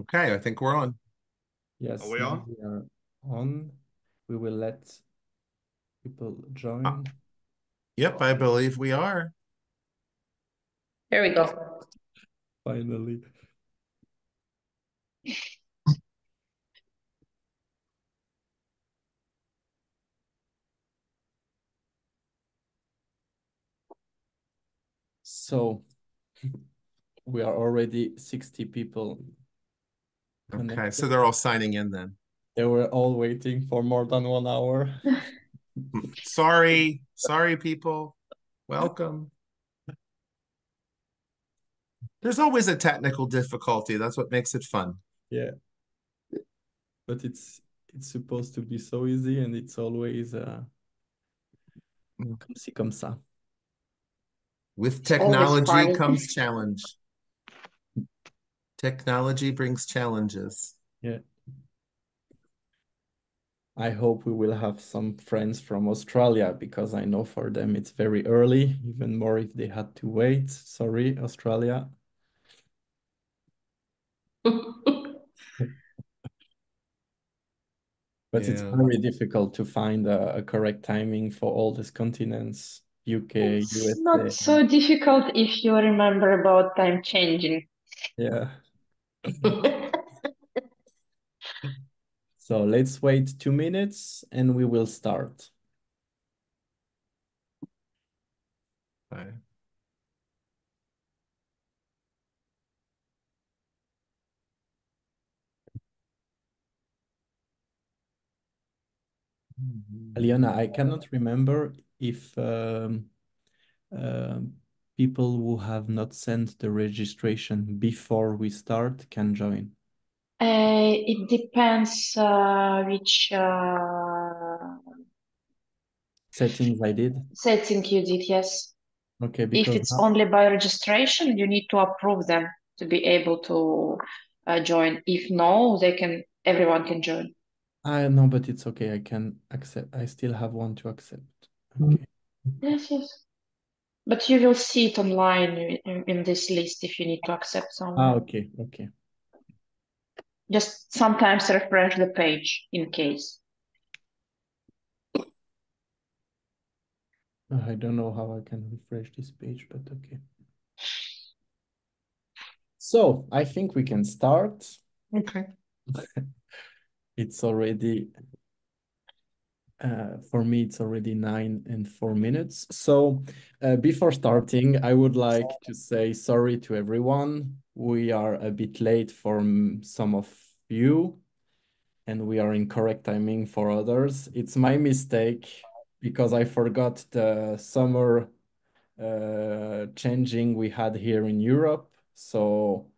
Okay, I think we're on. Yes, Are we now on? we are on. We will let people join. Ah. Yep, I believe we are. There we go. Finally. So we are already 60 people. Okay, connected. so they're all signing in then. They were all waiting for more than one hour. Sorry, sorry, people. Welcome. There's always a technical difficulty. That's what makes it fun. Yeah. But it's it's supposed to be so easy and it's always uh Mm. comme ci comme ça. With technology comes challenge. Technology brings challenges. Yeah. I hope we will have some friends from Australia because I know for them it's very early, even more if they had to wait. Sorry, Australia. But it's very difficult to find a, a correct timing for all these continents, UK, It's USA. not so difficult if you remember about time changing. Yeah. So let's wait two minutes and we will start. Okay. Aliona, I cannot remember if um, um, people who have not sent the registration before we start can join. Uh, it depends uh, which uh, Settings I did. setting you did, yes. Okay, If it's now- only by registration, you need to approve them to be able to uh, join. If no, they can, everyone can join. I know, but it's okay. I can accept. I still have one to accept. Mm. Okay. Yes, yes. But you will see it online in, in this list if you need to accept someone. Ah, okay, okay. Just sometimes refresh the page in case. Uh, I don't know how I can refresh this page, but okay. So I think we can start. Okay. It's already, uh, for me, it's already nine and four minutes. So uh, before starting, I would like to say sorry to everyone. We are a bit late for some of you, and we are in correct timing for others. It's my mistake because I forgot the summer uh, changing we had here in Europe. So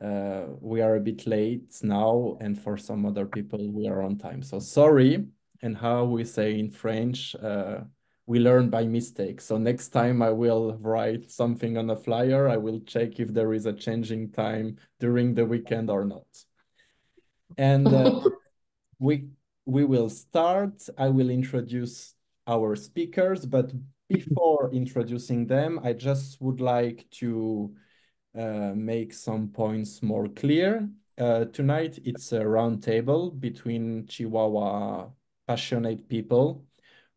uh, we are a bit late now, and for some other people, we are on time. So sorry. And how we say in French, uh, we learn by mistake. So next time I will write something on a flyer. I will check if there is a changing time during the weekend or not. And uh, we we will start. I will introduce our speakers, but before introducing them, I just would like to uh, make some points more clear. Uh, tonight, it's a round table between Chihuahua passionate people.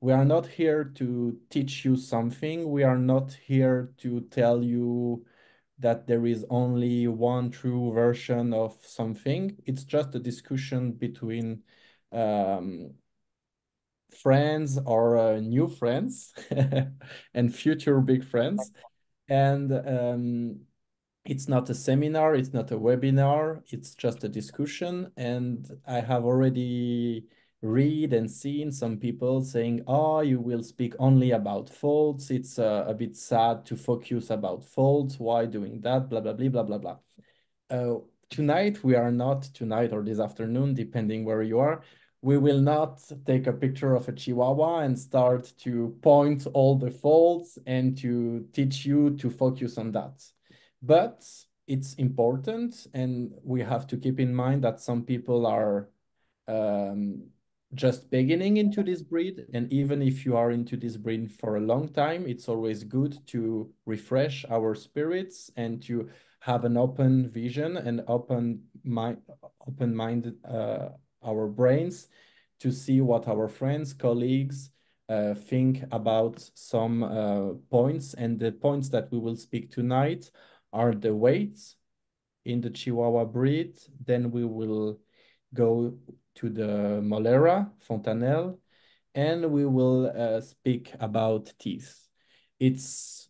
We are not here to teach you something. We are not here to tell you that there is only one true version of something. It's just a discussion between um, friends or uh, new friends and future big friends. And um, it's not a seminar, it's not a webinar, it's just a discussion. And I have already read and seen some people saying, oh, you will speak only about faults. It's uh, a bit sad to focus about faults. Why doing that? Blah, blah, blah, blah, blah, blah. Uh, tonight, we are not, tonight or this afternoon, depending where you are, we will not take a picture of a Chihuahua and start to point all the faults and to teach you to focus on that. But it's important, and we have to keep in mind that some people are um, just beginning into this breed. And even if you are into this breed for a long time, it's always good to refresh our spirits and to have an open vision and open mind, open minded uh, our brains to see what our friends, colleagues uh, think about some uh, points. And the points that we will speak tonight are the weights in the Chihuahua breed. Then we will go to the Molera, Fontanelle, and we will uh, speak about teeth. It's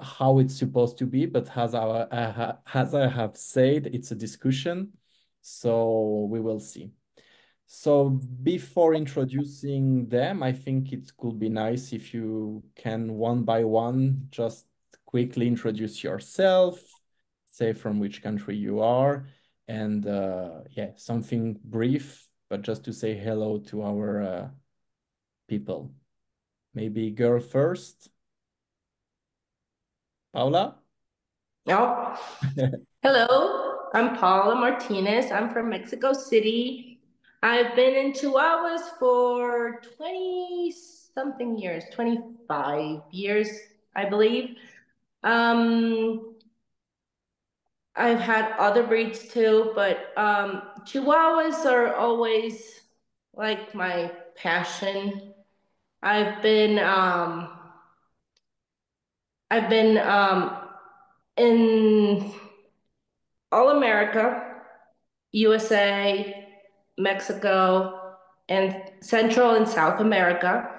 how it's supposed to be, but as, our, uh, as I have said, it's a discussion, so we will see. So before introducing them, I think it could be nice if you can one by one just quickly introduce yourself, say from which country you are, and uh, yeah, something brief, but just to say hello to our uh, people. Maybe girl first. Paula? Oh. Hello, I'm Paula Martinez. I'm from Mexico City. I've been in Chihuahuas for 20 something years, 25 years, I believe. Um, I've had other breeds too, but um, Chihuahuas are always like my passion. I've been um, I've been um, in all America, USA, Mexico, and Central and South America.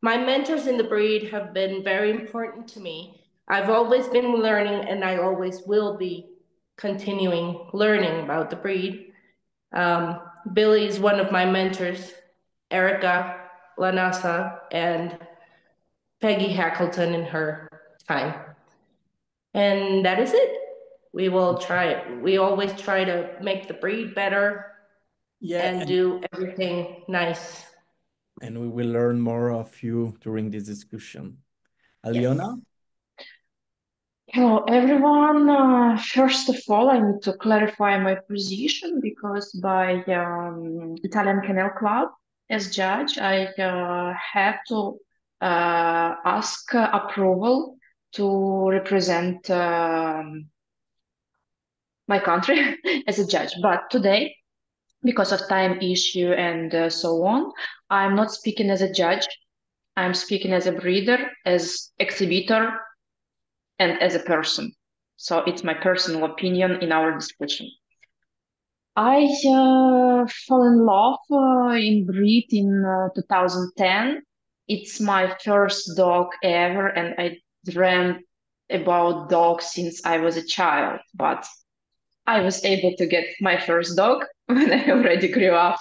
My mentors in the breed have been very important to me. I've always been learning, and I always will be continuing learning about the breed. Um, Billy is one of my mentors, Erica Lanasa, and Peggy Hackleton in her time. And that is it. We will try We always try to make the breed better yeah, and, and do everything nice. And we will learn more of you during this discussion. Aliona? Yes. Hello, everyone. Uh, first of all, I need to clarify my position because by um, Italian Kennel Club, as judge, I uh, have to uh, ask approval to represent um, my country as a judge. But today, because of time issue and uh, so on, I'm not speaking as a judge. I'm speaking as a breeder, as exhibitor, and as a person. So it's my personal opinion in our discussion. I uh, fell in love uh, in breed in uh, 2010. It's my first dog ever, and I dreamt about dogs since I was a child. But I was able to get my first dog when I already grew up.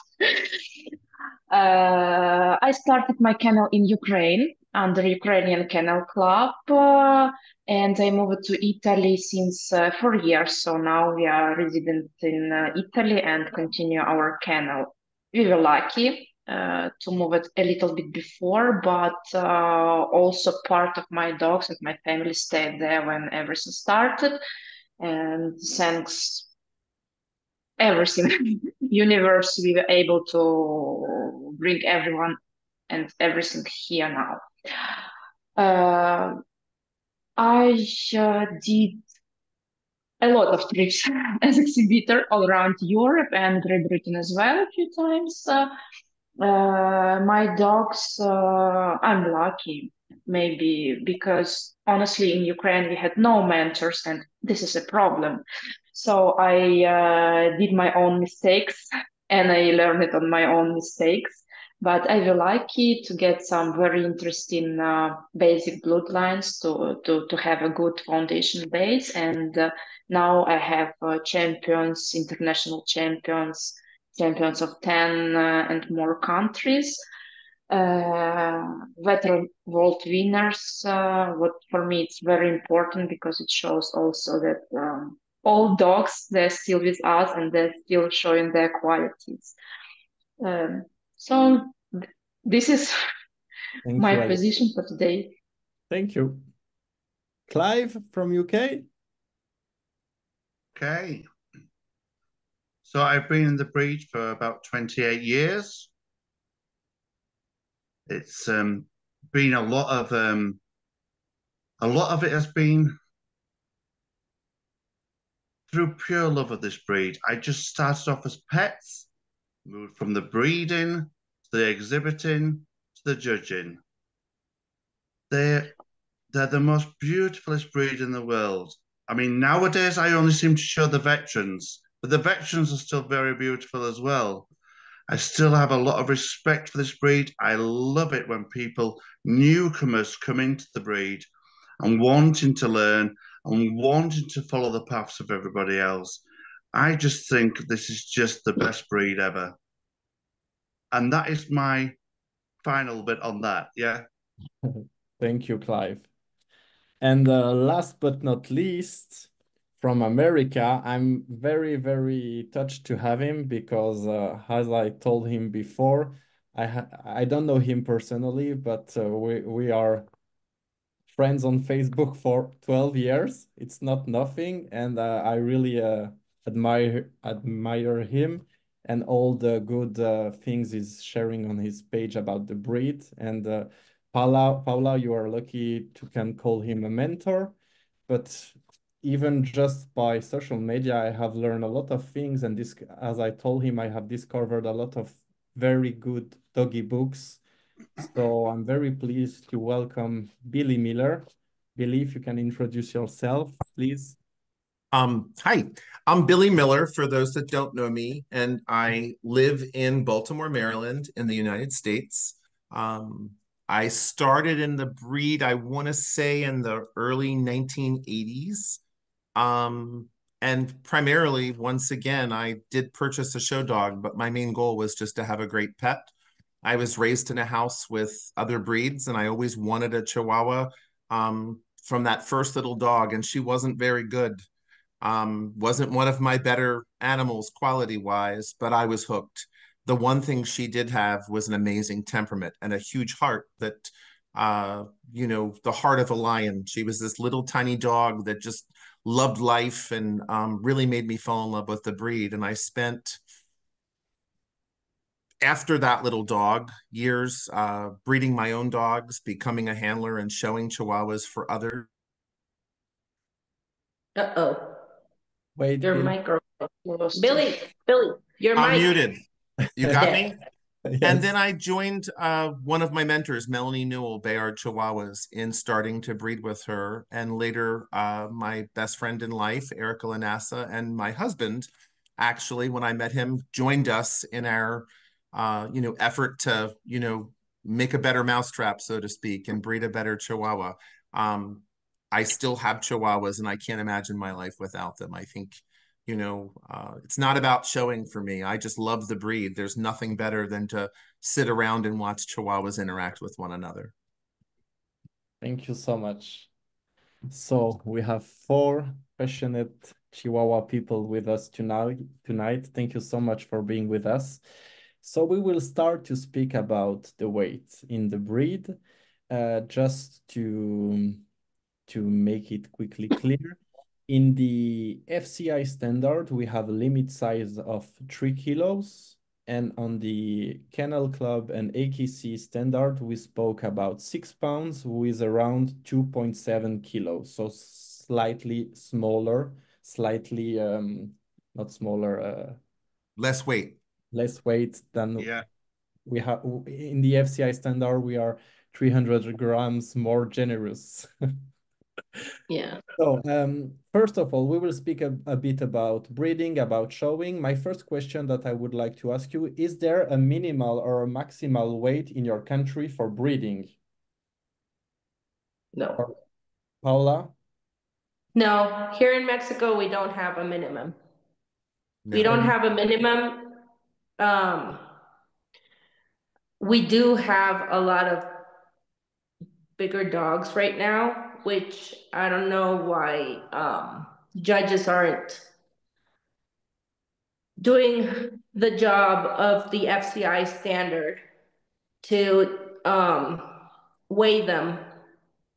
Uh, I started my kennel in Ukraine under Ukrainian Kennel Club, uh, and I moved to Italy since uh, four years. So now we are resident in uh, Italy and continue our kennel. We were lucky uh, to move it a little bit before, but uh, also part of my dogs and my family stayed there when everything started. And thanks everything universe, we were able to bring everyone and everything here now. Uh, I uh, did a lot of trips as exhibitor all around Europe and Great Britain as well a few times. Uh, uh, my dogs, uh, I'm lucky, maybe because honestly, in Ukraine we had no mentors, and this is a problem. So I uh, did my own mistakes, and I learned it on my own mistakes. But I was lucky to get some very interesting uh, basic bloodlines to, to, to have a good foundation base. And uh, now I have uh, champions, international champions, champions of 10 uh, and more countries. Uh, veteran world winners, uh, what for me it's very important because it shows also that um, all dogs they're still with us and they're still showing their qualities. Um, so th this is Thank my you, position for today. Thank you. Clive from UK. Okay. So I've been in the breed for about 28 years. It's um, been a lot of um, a lot of it has been through pure love of this breed. I just started off as pets, moved from the breeding to the exhibiting to the judging. They're, they're the most beautifulest breed in the world. I mean, nowadays I only seem to show the veterans, but the veterans are still very beautiful as well. I still have a lot of respect for this breed. I love it when people, newcomers, come into the breed and wanting to learn and wanting to follow the paths of everybody else. I just think this is just the best breed ever. And that is my final bit on that. Yeah. Thank you, Clive. And uh, last but not least, from America, I'm very, very touched to have him because, uh, as I told him before, I I don't know him personally, but uh, we we are friends on Facebook for 12 years. It's not nothing, and uh, I really uh, admire admire him and all the good uh, things he's sharing on his page about the breed. And uh, Paula, Paula, you are lucky to can call him a mentor, but even just by social media, I have learned a lot of things. And this, as I told him, I have discovered a lot of very good doggy books so I'm very pleased to welcome Billy Miller. Billy, if you can introduce yourself, please. Um, hi, I'm Billy Miller, for those that don't know me, and I live in Baltimore, Maryland, in the United States. Um, I started in the breed, I want to say, in the early 1980s. Um, and primarily, once again, I did purchase a show dog, but my main goal was just to have a great pet. I was raised in a house with other breeds, and I always wanted a Chihuahua um, from that first little dog, and she wasn't very good. Um, wasn't one of my better animals quality wise, but I was hooked. The one thing she did have was an amazing temperament and a huge heart that, uh, you know, the heart of a lion. She was this little tiny dog that just loved life and um, really made me fall in love with the breed. And I spent after that little dog years uh, breeding my own dogs becoming a handler and showing chihuahuas for others. Uh-oh. Wait your micro billy billy you're i'm muted. You got me? Yes. and then i joined uh, one of my mentors melanie newell bayard chihuahuas in starting to breed with her. And later uh, my best friend in life erica lanassa and my husband actually when i met him joined us in our uh, you know, effort to, you know, make a better mousetrap, so to speak, and breed a better Chihuahua. Um, I still have Chihuahuas, and I can't imagine my life without them. I think, you know, uh, it's not about showing for me. I just love the breed. There's nothing better than to sit around and watch Chihuahuas interact with one another. Thank you so much. So we have four passionate Chihuahua people with us tonight. Tonight, thank you so much for being with us. So we will start to speak about the weight in the breed, uh, just to, to make it quickly clear. In the FCI standard, we have a limit size of three kilos. And on the Kennel Club and AKC standard, we spoke about six pounds with around 2.7 kilos. So slightly smaller, slightly, um, not smaller. Uh, Less weight less weight than yeah. we have in the FCI standard. We are 300 grams more generous. yeah. So um, first of all, we will speak a, a, bit about breeding, about showing. My first question that I would like to ask you, is there a minimal or a maximal weight in your country for breeding? No. Or, Paula? No, here in Mexico, we don't have a minimum. No. We don't have a minimum um, we do have a lot of bigger dogs right now, which I don't know why um, judges aren't doing the job of the FCI standard to um, weigh them.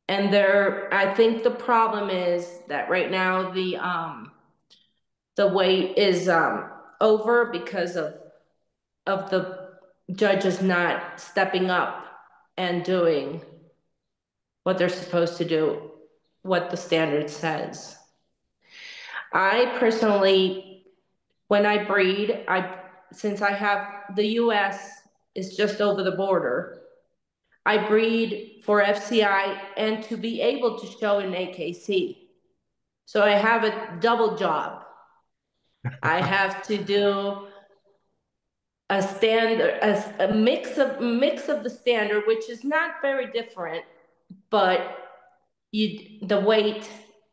And there, I think the problem is that right now the um, the weight is um, over because of of the judges not stepping up and doing what they're supposed to do, what the standard says. I personally, when I breed, I since I have the US is just over the border, I breed for FCI and to be able to show in AKC. So I have a double job. I have to do a standard, a, a mix of mix of the standard, which is not very different, but you the weight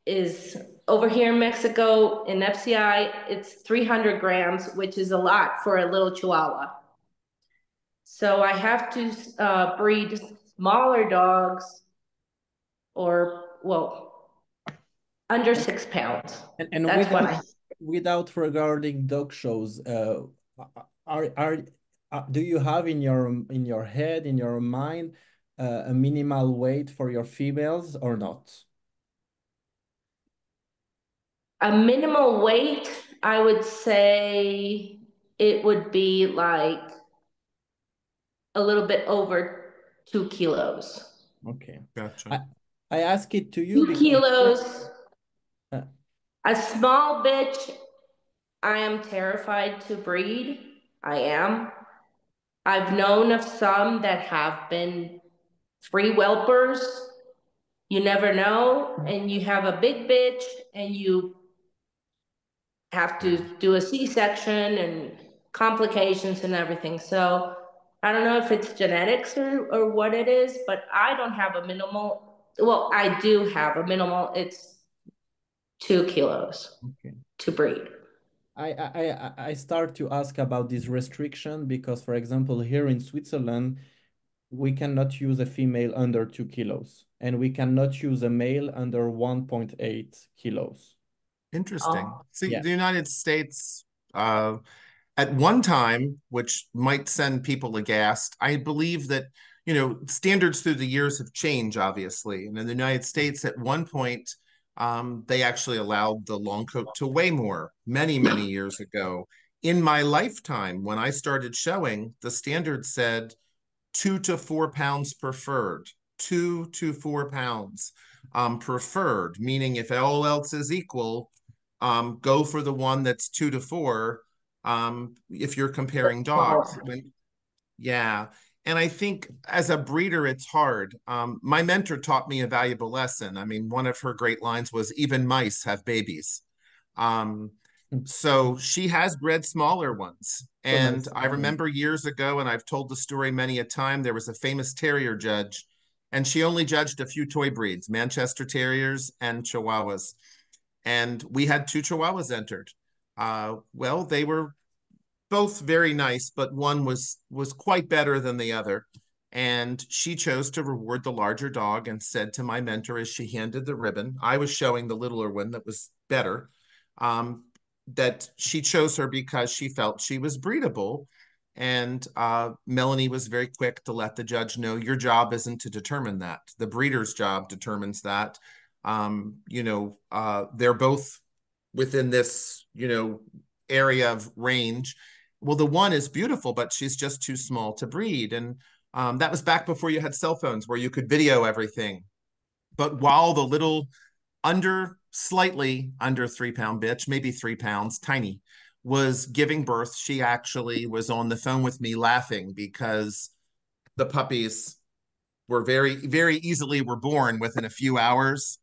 is over here in Mexico in FCI, it's 300 grams, which is a lot for a little Chihuahua. So I have to uh, breed smaller dogs or, well, under six pounds. And, and That's without, what I, without regarding dog shows, uh, are are uh, do you have in your in your head in your mind uh, a minimal weight for your females or not? a minimal weight, I would say it would be like a little bit over two kilos. Okay. Gotcha. I, I ask it to you Two because kilos. Uh. A small bitch, I am terrified to breed. I am. I've known of some that have been free whelpers. You never know. And you have a big bitch and you have to do a C-section and complications and everything. So I don't know if it's genetics or, or what it is, but I don't have a minimal. Well, I do have a minimal. It's two kilos okay. to breed. I, I, I start to ask about this restriction because, for example, here in Switzerland, we cannot use a female under two kilos and we cannot use a male under 1.8 kilos. Interesting. Oh, See, yeah. the United States, uh, at one time, which might send people aghast, I believe that, you know, standards through the years have changed, obviously. And in the United States, at one point, um, they actually allowed the long coat to weigh more many, many years ago. In my lifetime, when I started showing, the standard said two to four pounds preferred, two to four pounds um, preferred, meaning if all else is equal, um, go for the one that's two to four. Um, if you're comparing dogs, when, yeah. And I think as a breeder, it's hard. Um, my mentor taught me a valuable lesson. I mean, one of her great lines was even mice have babies. Um, so she has bred smaller ones. And I remember years ago, and I've told the story many a time, there was a famous terrier judge, and she only judged a few toy breeds, Manchester Terriers and Chihuahuas and we had two chihuahuas entered. Uh, well, they were both very nice, but one was was quite better than the other. And she chose to reward the larger dog and said to my mentor as she handed the ribbon, I was showing the littler one that was better, um, that she chose her because she felt she was breedable. And uh, Melanie was very quick to let the judge know your job isn't to determine that. The breeder's job determines that um, you know, uh, they're both within this, you know, area of range. Well, the one is beautiful, but she's just too small to breed. And um, that was back before you had cell phones where you could video everything. But while the little under, slightly under three pound bitch, maybe three pounds, tiny, was giving birth, she actually was on the phone with me laughing because the puppies were very, very easily were born within a few hours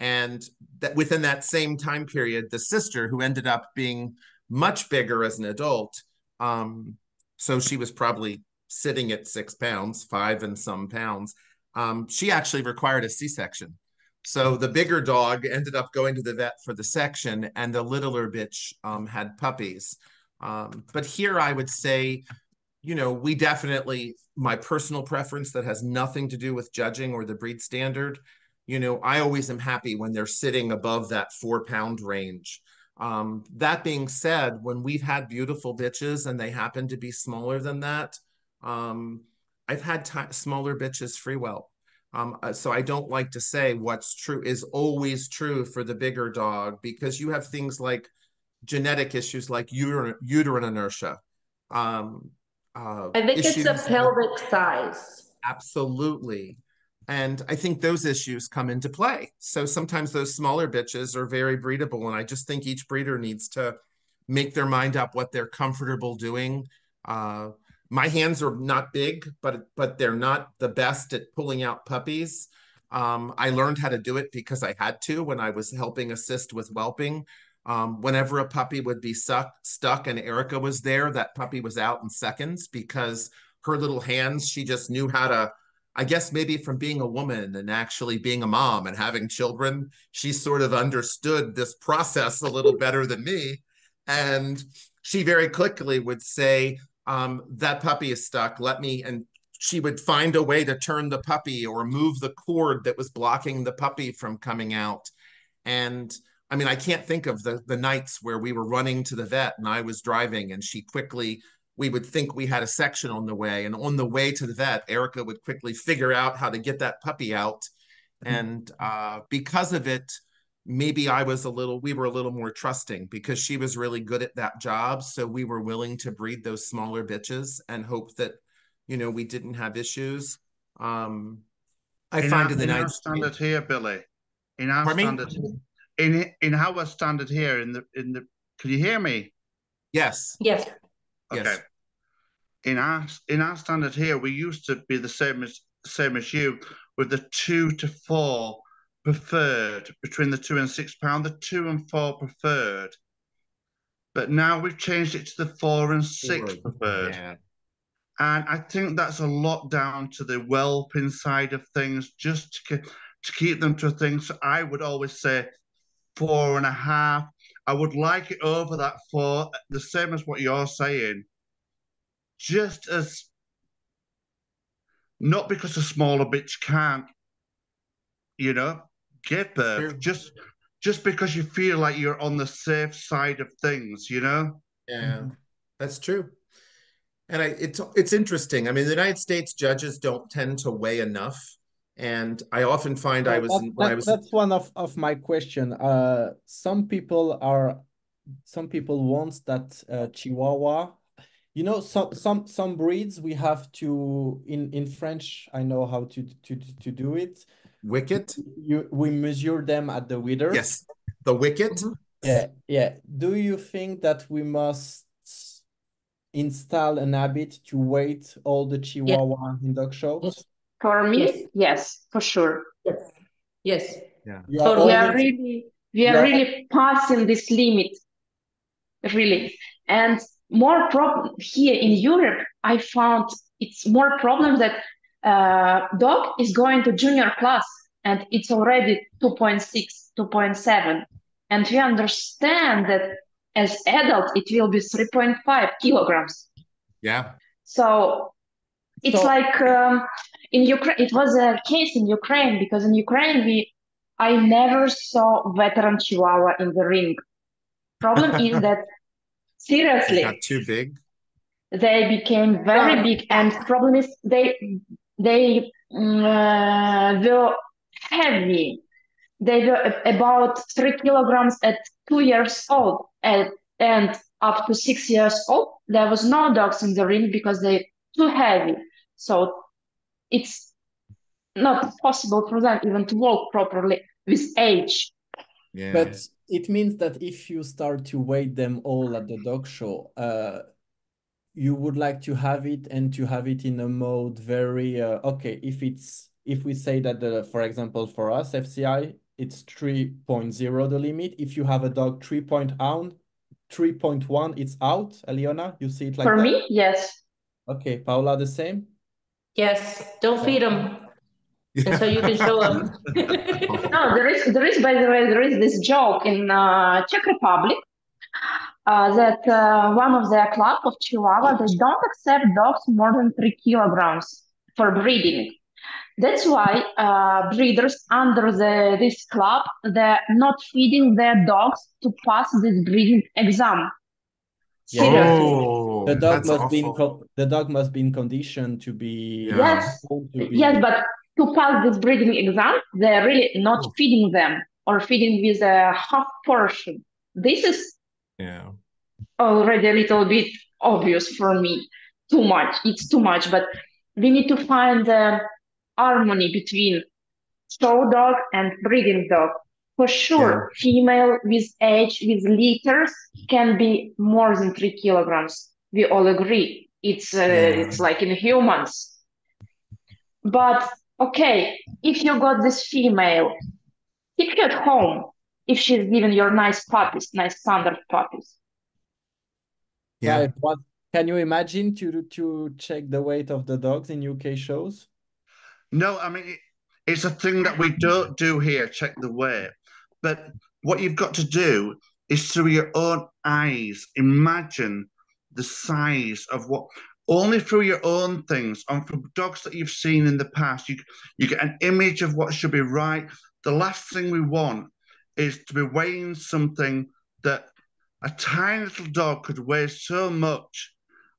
and that within that same time period the sister who ended up being much bigger as an adult um, so she was probably sitting at six pounds five and some pounds. Um, she actually required a c-section. So the bigger dog ended up going to the vet for the section and the littler bitch um, had puppies. Um, but here i would say you know we definitely my personal preference that has nothing to do with judging or the breed standard you know, I always am happy when they're sitting above that four pound range. Um, that being said, when we've had beautiful bitches and they happen to be smaller than that, um, I've had smaller bitches free well. Um, uh, so I don't like to say what's true is always true for the bigger dog because you have things like genetic issues like uterine, uterine inertia. Um, uh, I think it's a pelvic size. Absolutely And I think those issues come into play. So sometimes those smaller bitches are very breedable. And I just think each breeder needs to make their mind up what they're comfortable doing. Uh, my hands are not big, but but they're not the best at pulling out puppies. Um, I learned how to do it because I had to when I was helping assist with whelping. Um, whenever a puppy would be suck, stuck and Erica was there, that puppy was out in seconds because her little hands, she just knew how to, I guess maybe from being a woman and actually being a mom and having children, she sort of understood this process a little better than me. And she very quickly would say, um, that puppy is stuck. Let me, and she would find a way to turn the puppy or move the cord that was blocking the puppy from coming out. And I mean, I can't think of the the nights where we were running to the vet and I was driving and she quickly we would think we had a section on the way. And on the way to the vet Erica would quickly figure out how to get that puppy out. Mm-hmm. and uh, because of it maybe I was a little we were a little more trusting because she was really good at that job. So we were willing to breed those smaller bitches and hope that you know we didn't have issues. Um I in find our, in the in our standard here Billy in our Pardon standard in in our standard here in the in the can you hear me? Yes. Yes. Okay Yes. in our in our standard here we used to be the same as same as you with the two to four preferred between the two and six pound the two and four preferred but now we've changed it to the four and six preferred yeah and I think that's a lot down to the whelping side of things, just to, to keep them to a thing. So I would always say four and a half. I would like it over that four, the same as what you're saying. Just as, not because a smaller bitch can't, you know, get birth. True. Just, just because you feel like you're on the safe side of things, you know. Yeah, mm-hmm. that's true. And I, it's it's interesting. I mean, the United States judges don't tend to weigh enough, and I often find I was that- when I was that's one of, of my question. Uh, some people are, some people want that uh, Chihuahua. You know, some some some breeds we have to in in French. I know how to to to do it. wicket. You we measure them at the withers. Yes, the wicket. Mhm. Yeah, yeah. Do you think that we must install an habit to wait all the Chihuahua in dog shows? Yes. For me, Yes. yes, for sure. Yes. Yes. You are Totally. We are really, we are Yeah. really passing this limit, really. And more problem here in Europe, I found it's more problem that uh, dog is going to junior class and it's already 2.6, 2.7. And we understand that as adult, it will be 3.5 kilograms. Yeah, So it's So- like um, in Ukraine, it was a case in Ukraine because in Ukraine we, I never saw veteran Chihuahua in the ring. Problem is that it seriously, got too big. they became very big, and problem is they they mm, uh, were heavy. They were about three kilograms at two years old, and, and up to six years old, there was no dogs in the ring because they too heavy. So it's not possible for them even to walk properly with age. Yeah, But it means that if you start to weight them all at the dog show, uh, you would like to have it and to have it in a mode very uh, okay. If it's if we say that the for example for us FCI it's 3.0 the limit. If you have a dog 3.1, 3.1 it's out. Eliona, you see it like for that? me, yes. Okay, Paula, the same. Yes. Don't feed them. And so you can show them. No, there is there is by the way there is this joke in uh, Czech Republic uh, that uh, one of their club of Chihuahua they don't accept dogs more than three kilograms for breeding. That's why uh, breeders under the this club they're not feeding their dogs to pass this breeding exam. Yeah. Oh, The dog that's must be in co the dog must be in condition to be Yeah. Yes. to be Yes, but to pass this breeding exam, they're really not Oh. feeding them or feeding with a half portion. This is Yeah. already a little bit obvious for me. Too much. It's too much. But we need to find the harmony between show dog and breeding dog. For sure, yeah. female with age, with liters can be more than three kilograms. We all agree. It's uh, yeah. it's like in humans. But okay, if you got this female, keep her at home if she's giving your nice puppies, nice standard puppies. Yeah. Right. What can you imagine to to check the weight of the dogs in UK shows? No, I mean it's a thing that we don't do here, check the weight. But what you've got to do is through your own eyes, imagine the size of what only through your own things and from dogs that you've seen in the past, you you get an image of what should be right. The last thing we want is to be weighing something that a tiny little dog could weigh so much,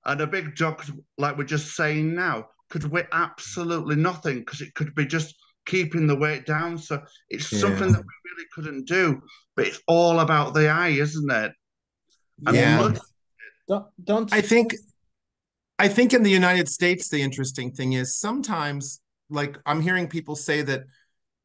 and a big dog, like we're just saying now, could weigh absolutely nothing because it could be just keeping the weight down. So it's yeah. something that we really couldn't do. But it's all about the eye, isn't it? I yeah. Mean, don't, don't I think I think in the United States the interesting thing is sometimes like I'm hearing people say that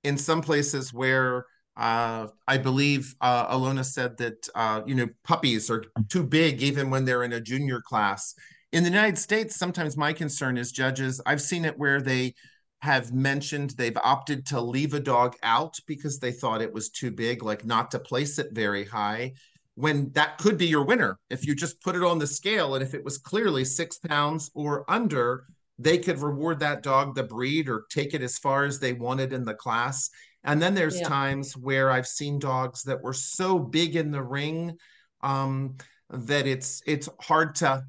in some places where uh, I believe uh, Alona said that uh, you know puppies are too big even when they're in a junior class. In the United States, sometimes my concern is judges. I've seen it where they have mentioned they've opted to leave a dog out because they thought it was too big, like not to place it very high, when that could be your winner. If you just put it on the scale and if it was clearly six pounds or under, they could reward that dog the breed or take it as far as they wanted in the class. And then there's yeah. times where I've seen dogs that were so big in the ring um, that it's it's hard to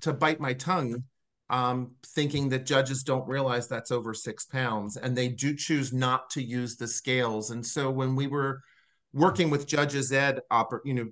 to bite my tongue um, thinking that judges don't realize that's over six pounds and they do choose not to use the scales. And so when we were working with judges ed, oppor- you know,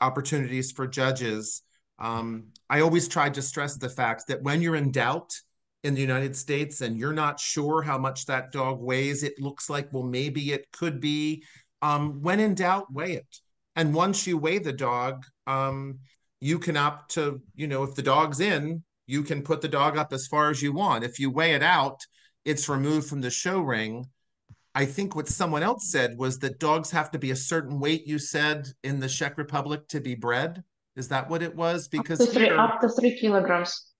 opportunities for judges, um, I always tried to stress the fact that when you're in doubt in the United States and you're not sure how much that dog weighs, it looks like, well, maybe it could be. Um, when in doubt, weigh it. And once you weigh the dog, um, you can opt to, you know, if the dog's in, you can put the dog up as far as you want. If you weigh it out, it's removed from the show ring. I think what someone else said was that dogs have to be a certain weight, you said, in the Czech Republic to be bred. Is that what it was? Because up to three, here, up to three kilograms.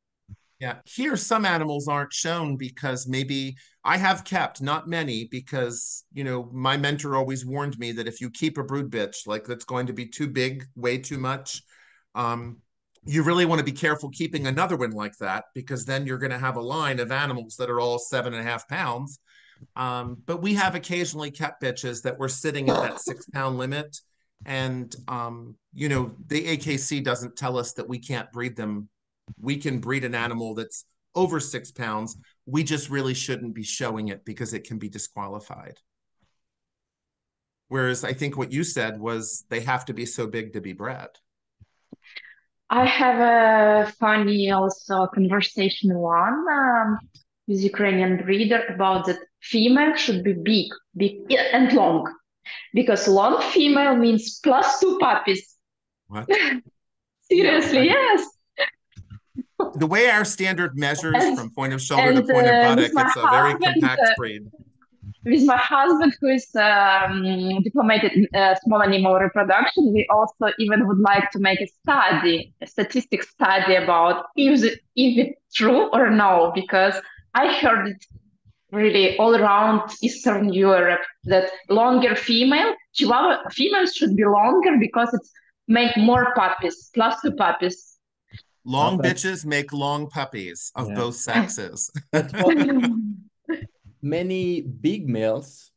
Yeah, here some animals aren't shown because maybe I have kept not many because you know my mentor always warned me that if you keep a brood bitch like that's going to be too big, way too much, um, you really want to be careful keeping another one like that because then you're going to have a line of animals that are all seven and a half pounds. Um, but we have occasionally kept bitches that were sitting at that six pound limit. And, um, you know, the AKC doesn't tell us that we can't breed them. We can breed an animal that's over six pounds. We just really shouldn't be showing it because it can be disqualified. Whereas I think what you said was they have to be so big to be bred. I have a funny also conversation one um, with Ukrainian breeder about that female should be big, big and long, because long female means plus two puppies. What? Seriously, yes. The way our standard measures and, from point of shoulder and, to point of buttock, uh, it's a very compact uh, breed with my husband, who is um, diplomated in uh, small animal reproduction, we also even would like to make a study, a statistic study about if, it, true or no, because I heard it really all around Eastern Europe that longer female, Chihuahua females should be longer because it's make more puppies, plus two puppies. Long bitches make long puppies of yeah. both sexes. many big males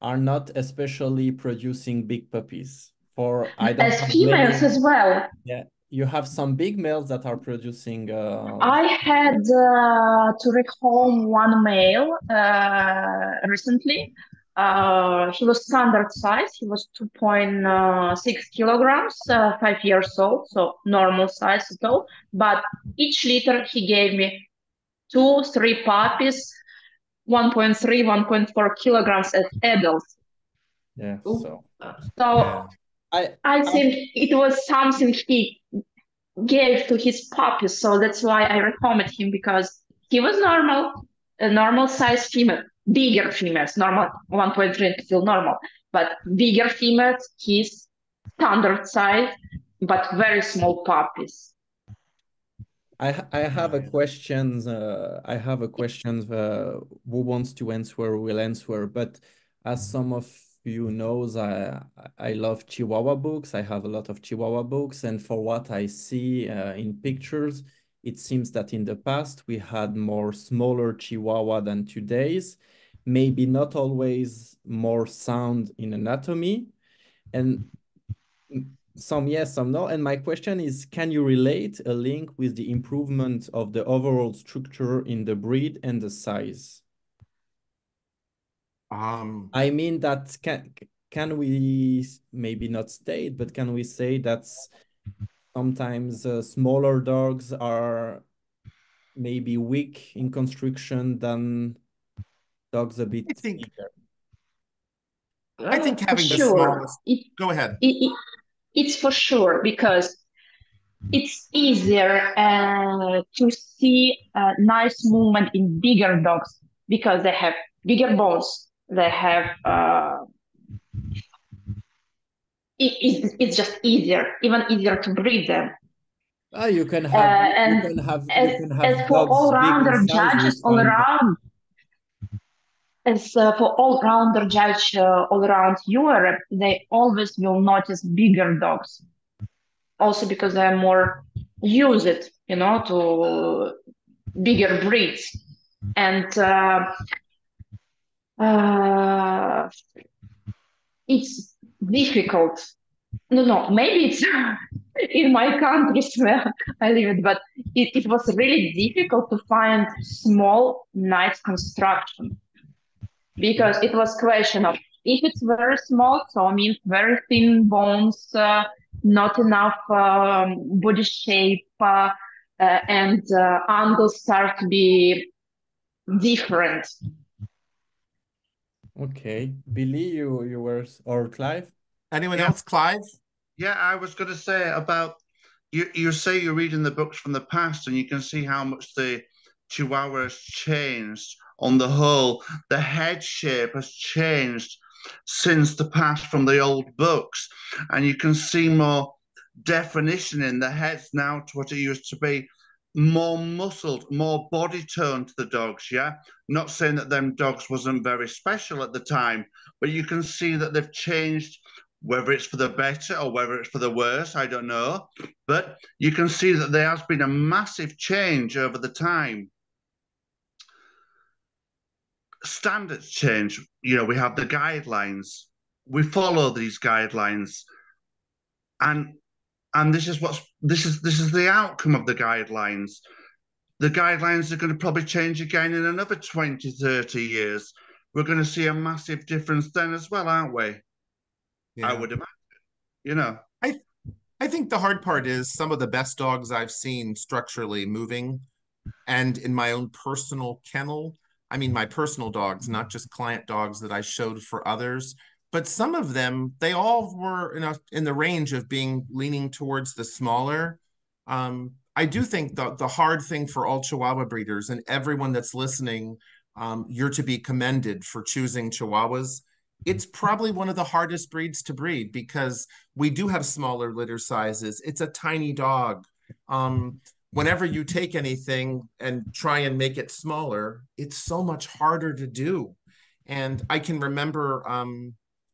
are not especially producing big puppies. For I don't as females as well. Yeah, you have some big males that are producing. Uh... I had uh, to home one male uh, recently. Uh, he was standard size. He was 2.6 kilograms, uh, five years old, so normal size at all. But each litter he gave me two, three puppies 1.3, 1.4 kilograms as adults. Yeah. So, so yeah. I, I think I, it was something he gave to his puppies. So that's why I recommend him because he was normal. a normal size female, bigger females, normal 1.3 still normal, but bigger females kiss standard size, but very small puppies. I I have a question. Uh, I have a question. Uh, who wants to answer will answer. But as some of you knows, I I love Chihuahua books. I have a lot of Chihuahua books, and for what I see uh, in pictures, it seems that in the past we had more smaller Chihuahua than today's. Maybe not always more sound in anatomy, and some yes, some no. And my question is, can you relate a link with the improvement of the overall structure in the breed and the size? Um, I mean that can can we maybe not state, but can we say that sometimes uh, smaller dogs are maybe weak in construction than dogs a bit I think, bigger? I think Uh, having the sure. smallest. It, Go ahead. it, it, it's for sure because it's easier uh, to see a nice movement in bigger dogs because they have bigger bones. They have uh, it, it's, it's just easier, even easier to breed them. Ah, you can Uh, have you and can have you as, can have as for all rounder judges all around, as uh, for all rounder judge uh, all around Europe, they always will notice bigger dogs. Also because they are more used, you know, to bigger breeds. And uh, it's difficult. No, no, maybe it's in my countries where I live, but it, it was really difficult to find small, nice construction because it was question of if it's very small, so I mean very thin bones, uh, not enough um, body shape, uh, uh, and uh, angles start to be different. Okay, Billy, you you were or Clive? Anyone Yeah. else, Clive? Yeah, I was going to say about you. You say you're reading the books from the past, and you can see how much the Chihuahua has changed. On the whole, the head shape has changed since the past from the old books, and you can see more definition in the heads now to what it used to be. More muscled, more body tone to the dogs. Yeah, not saying that them dogs wasn't very special at the time, but you can see that they've changed whether it's for the better or whether it's for the worse, I don't know. But you can see that there has been a massive change over the time. Standards change. You know, we have the guidelines. We follow these guidelines. And and this is what's this is this is the outcome of the guidelines. The guidelines are going to probably change again in another 20, 30 years. We're going to see a massive difference then as well, aren't we? Yeah. I would imagine. You know. I I think the hard part is some of the best dogs I've seen structurally moving and in my own personal kennel. I mean, my personal dogs, not just client dogs that I showed for others, but some of them, they all were in, a, in the range of being leaning towards the smaller. Um, I do think the, the hard thing for all Chihuahua breeders and everyone that's listening, um, you're to be commended for choosing Chihuahuas. It's probably one of the hardest breeds to breed because we do have smaller litter sizes. It's a tiny dog. Um, whenever you take anything and try and make it smaller, it's so much harder to do. And I can remember um,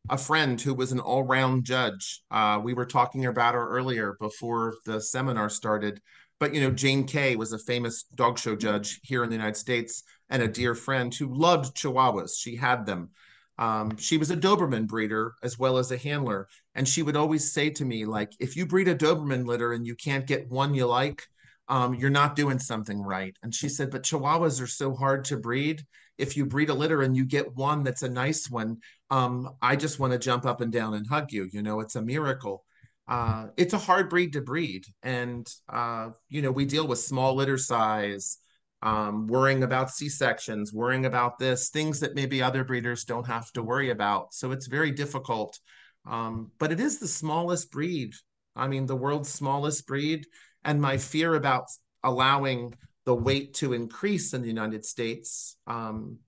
a friend who was an all round judge. Uh, we were talking about her earlier before the seminar started. But, you know, Jane Kay was a famous dog show judge here in the United States and a dear friend who loved Chihuahuas. She had them. Um, she was a Doberman breeder as well as a handler. And she would always say to me, like, if you breed a Doberman litter and you can't get one you like, um, you're not doing something right. And she said, but Chihuahuas are so hard to breed. If you breed a litter and you get one that's a nice one, um, I just want to jump up and down and hug you. You know, it's a miracle. Uh, it's a hard breed to breed. And, uh, you know, we deal with small litter size, um, worrying about C-sections, worrying about this, things that maybe other breeders don't have to worry about. So it's very difficult. Um, but it is the smallest breed. I mean, the world's smallest breed. And my fear about allowing the weight to increase in the United States, um,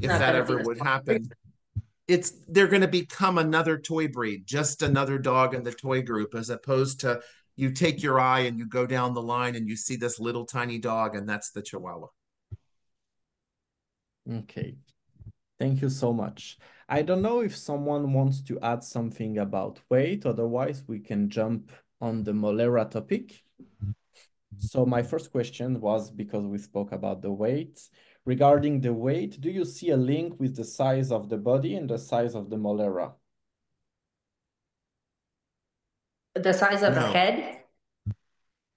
if Not that ever would happen. It's they're going to become another toy breed, just another dog in the toy group, as opposed to you take your eye and you go down the line and you see this little tiny dog, and that's the Chihuahua. Okay. Thank you so much. I don't know if someone wants to add something about weight, otherwise we can jump on the Molera topic. So my first question was because we spoke about the weight. Regarding the weight, do you see a link with the size of the body and the size of the Molera? The size of the head?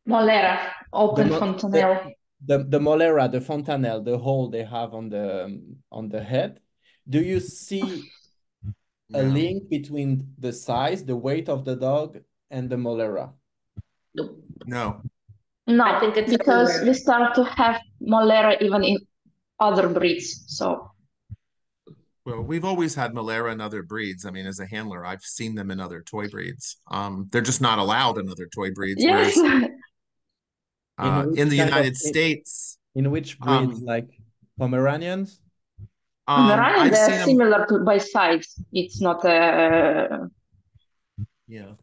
Molera, open mo- fontanelle. The the Molera, the fontanelle, the hole they have on the um, on the head. Do you see a No. link between the size, the weight of the dog, and the Molera? Nope. No. No, I think it's because everywhere. we start to have Molera even in other breeds. So Well, we've always had Molera in other breeds. I mean, as a handler, I've seen them in other toy breeds. Um, they're just not allowed in other toy breeds. yes, Whereas uh, which in the kind of- United in- States, In which breeds, Um, like Pomeranians? um, Pomeranian, I've they're seen them. similar to by size. It's not a Yeah.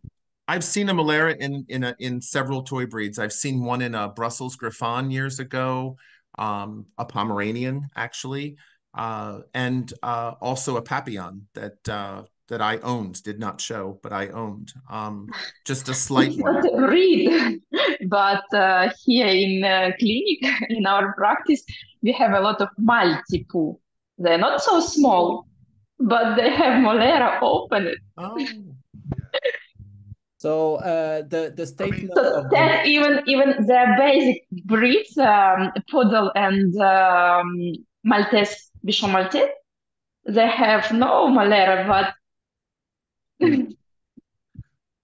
I've seen a Molera in in a, in several toy breeds. I've seen one in a Brussels Griffon years ago, um, a Pomeranian actually, uh, and uh, also a Papillon that uh, that I owned, did not show, but I owned. Um, just a slight one. breed, but uh, here in uh, clinic, in our practice, we have a lot of Maltipoo. They're not so small, but they have Molera open. Oh. So uh, the the statement So of the that even even their basic breeds, um, Poodle and um, Maltese, Bichon Maltese, they have no Molera, but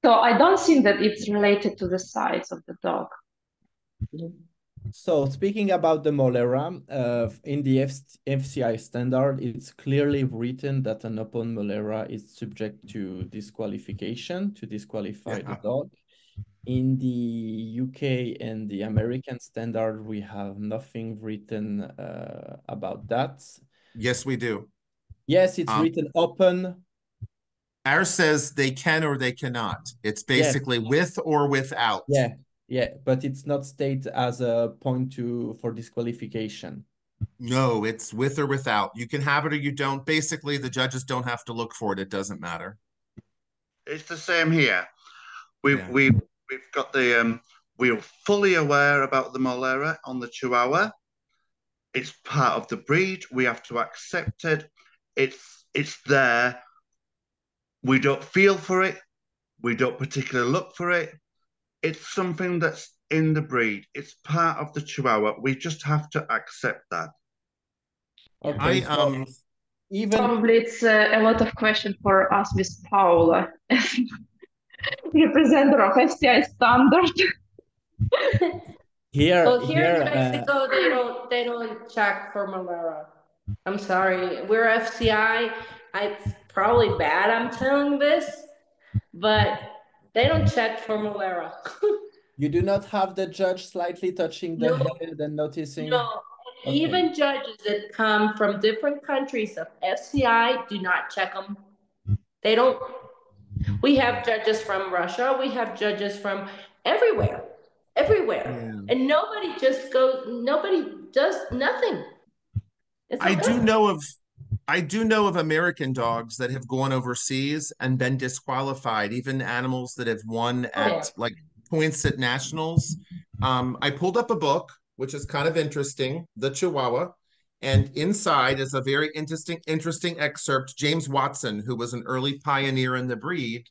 so I don't think that it's related to the size of the dog. So speaking about the Molera, uh, in the F FCI standard, it's clearly written that an open Molera is subject to disqualification to disqualify the dog. In the UK and the American standard, we have nothing written uh, about that. Yes, we do. Yes, it's Um, written open. Ours says they can or they cannot. It's Yeah. basically with or without. Yeah, yeah, but it's not stated as a point to for disqualification. No, it's with or without. You can have it or you don't. Basically, the judges don't have to look for it. It doesn't matter. It's the same here. We've Yeah. we we've got the um we're fully aware about the Molera on the Chihuahua. It's part of the breed. We have to accept it. It's it's there. We don't feel for it. We don't particularly look for it. It's something that's in the breed. It's part of the Chihuahua. We just have to accept that. Okay, I so um even Probably it's uh, a lot of question for us with Paula, as representative of FCI standard. here, Well, here here, in uh, Mexico, they don't they don't check for Molera. I'm sorry, we're FCI. I it's probably bad I'm telling this, but they don't check for Molera. You do not have the judge slightly touching the No. head and noticing. No, Okay. even judges that come from different countries of FCI do not check them. They don't. We have judges from Russia. We have judges from everywhere, everywhere, Yeah. and nobody just goes. Nobody does nothing. It's I do know of I do know of American dogs that have gone overseas and been disqualified, even animals that have won Oh, at like points at nationals. Um, I pulled up a book, which is kind of interesting, The Chihuahua, and inside is a very interesting interesting excerpt. James Watson, who was an early pioneer in the breed,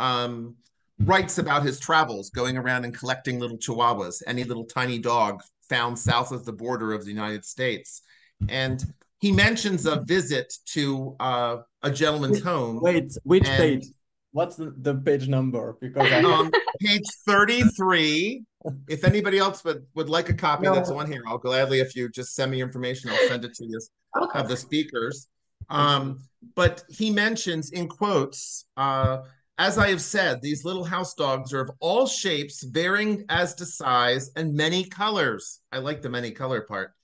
um, writes about his travels going around and collecting little chihuahuas, any little tiny dog found south of the border of the United States. And he mentions a visit to uh, a gentleman's home Wait, which And- page? What's the, the page number? Because I on page 33. If anybody else would, would like a copy that's on here, I'll gladly, if you just send me information, I'll send it to you of Okay. the speakers. Um, but he mentions in quotes uh, as I have said, these little house dogs are of all shapes, varying as to size and many colors. I like the many color part.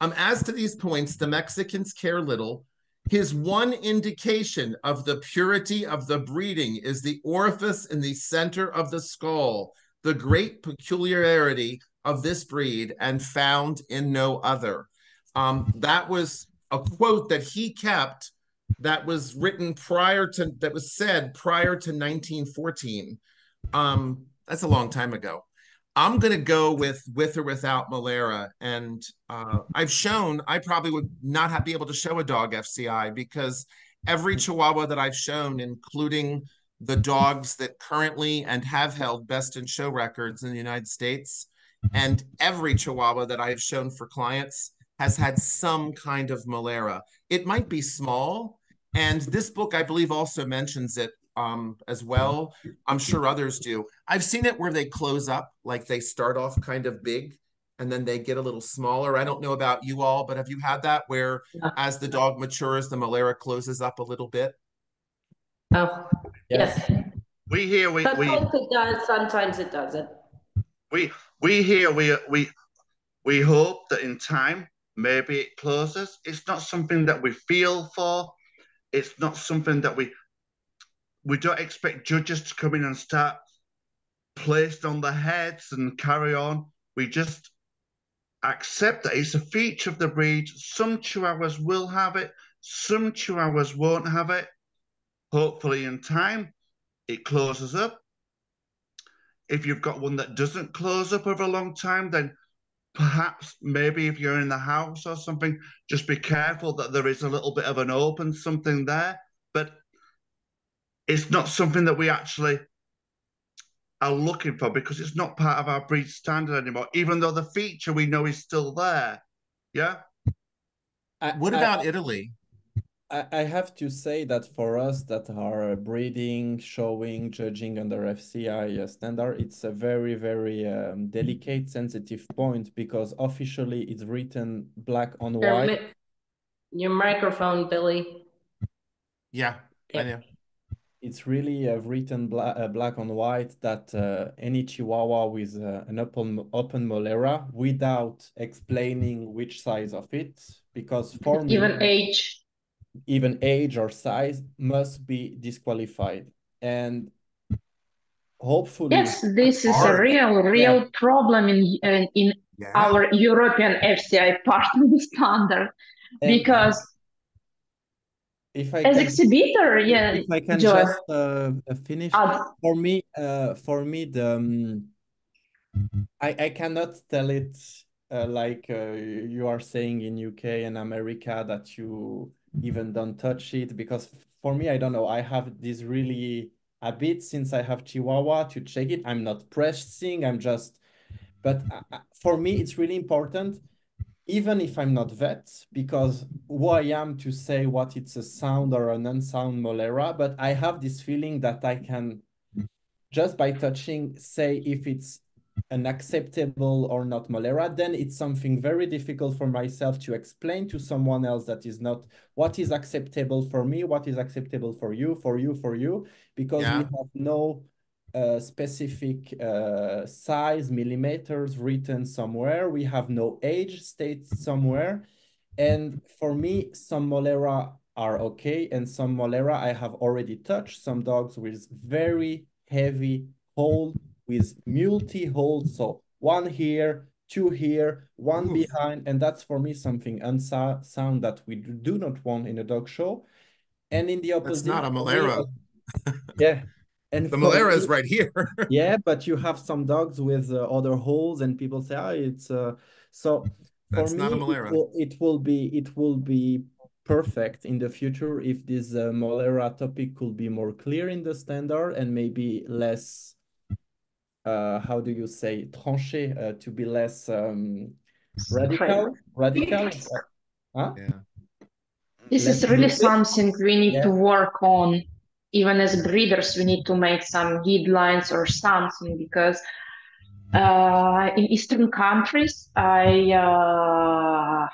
Um, as to these points, the Mexicans care little. His one indication of the purity of the breeding is the orifice in the center of the skull, the great peculiarity of this breed and found in no other. Um, that was a quote that he kept that was written prior to that was said prior to 1914 um that's a long time ago i'm going to go with with or without molera. And uh, i've shown i probably would not have, be able to show a dog fci because every chihuahua that i've shown including the dogs that currently and have held best in show records in the united states and every chihuahua that i've shown for clients has had some kind of molera. It might be small and this book, I believe, also mentions it um, as well. I'm sure others do. I've seen it where they close up, like they start off kind of big and then they get a little smaller. I don't know about you all, but have you had that where Yeah. as the dog matures, the molera closes up a little bit? Oh, yes. We hear we we Sometimes it does, sometimes it doesn't. we we hear we we we hope that in time maybe it closes. It's not something that we feel for. It's not something that we we don't expect judges to come in and start placed on their heads and carry on. We just accept that it's a feature of the breed. Some chihuahuas will have it, some chihuahuas won't have it. Hopefully, in time, it closes up. If you've got one that doesn't close up over a long time, then perhaps maybe if you're in the house or something, just be careful that there is a little bit of an open something there. But it's not something that we actually are looking for because it's not part of our breed standard anymore, even though the feature we know is still there. Yeah. I, What I- about Italy? I, I have to say that for us that are breeding, showing, judging under FCI uh, standard, it's a very, very um, delicate, sensitive point because officially it's written black on Your, white. your microphone, Billy. Yeah, I Yeah. know. It's really uh, written bla uh, black on white that uh, any Chihuahua with uh, an open open molera without explaining which size of it, because for me, Even age. even age or size must be disqualified. And hopefully, Yes, this is a hard. real, real problem in in, in Yeah. our European FCI partner standard and because if I as can, exhibitor, yeah, if I can Joel, just uh, uh, finish. For me, uh, for me, the um, I I cannot tell it uh, like uh, you are saying in UK and America that you even don't touch it because for me, I don't know. I have this really a bit since I have Chihuahua to check it. I'm not pressing. I'm just, but uh, for me, it's really important. Even if I'm not vet, because who I am to say what it's a sound or an unsound molera, but I have this feeling that I can just by touching say if it's an acceptable or not molera, then it's something very difficult for myself to explain to someone else that is not what is acceptable for me, what is acceptable for you, for you, for you, because we have no uh, specific uh, size, millimeters written somewhere. We have no age state somewhere. And for me, some Molera are okay, and some Molera I have already touched. Some dogs with very heavy hold, with multi-hold. So one here, two here, one behind, and that's for me something unsound that we do not want in a dog show. And in the That's opposite, not a for me, Molera. uh, yeah. And The for Molera me, is right here. yeah, but you have some dogs with uh, other holes, and people say, "Ah, it's uh." So for That's me, not a it will it will be it will be perfect in the future if this uh, Molera topic could be more clear in the standard and maybe less. Uh, how do you say tranché? Uh, to be less um radical, radical. Uh, huh? Yeah. This Less is really something we need to work on. Even as breeders, we need to make some guidelines or something because uh, in Eastern countries, I uh,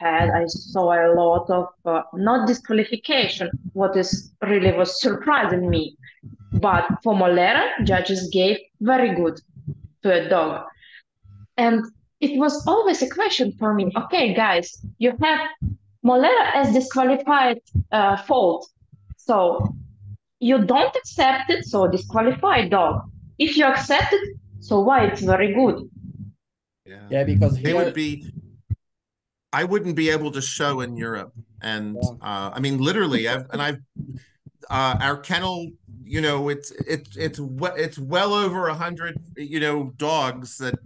had I saw a lot of uh, not disqualification. What is really was surprising me But for Molera, judges gave very good to a dog. And it was always a question for me. Okay, guys, you have Molera as disqualified uh, fault. So you don't accept it, so disqualified dog. If you accept it, so why it's very good? Yeah. Yeah, because They here, would be, I wouldn't be able to show in Europe. And Yeah. uh, I mean, literally, I've, and I've, uh, our kennel, you know, it's, it's, it's, we- it's well over a hundred, you know, dogs that,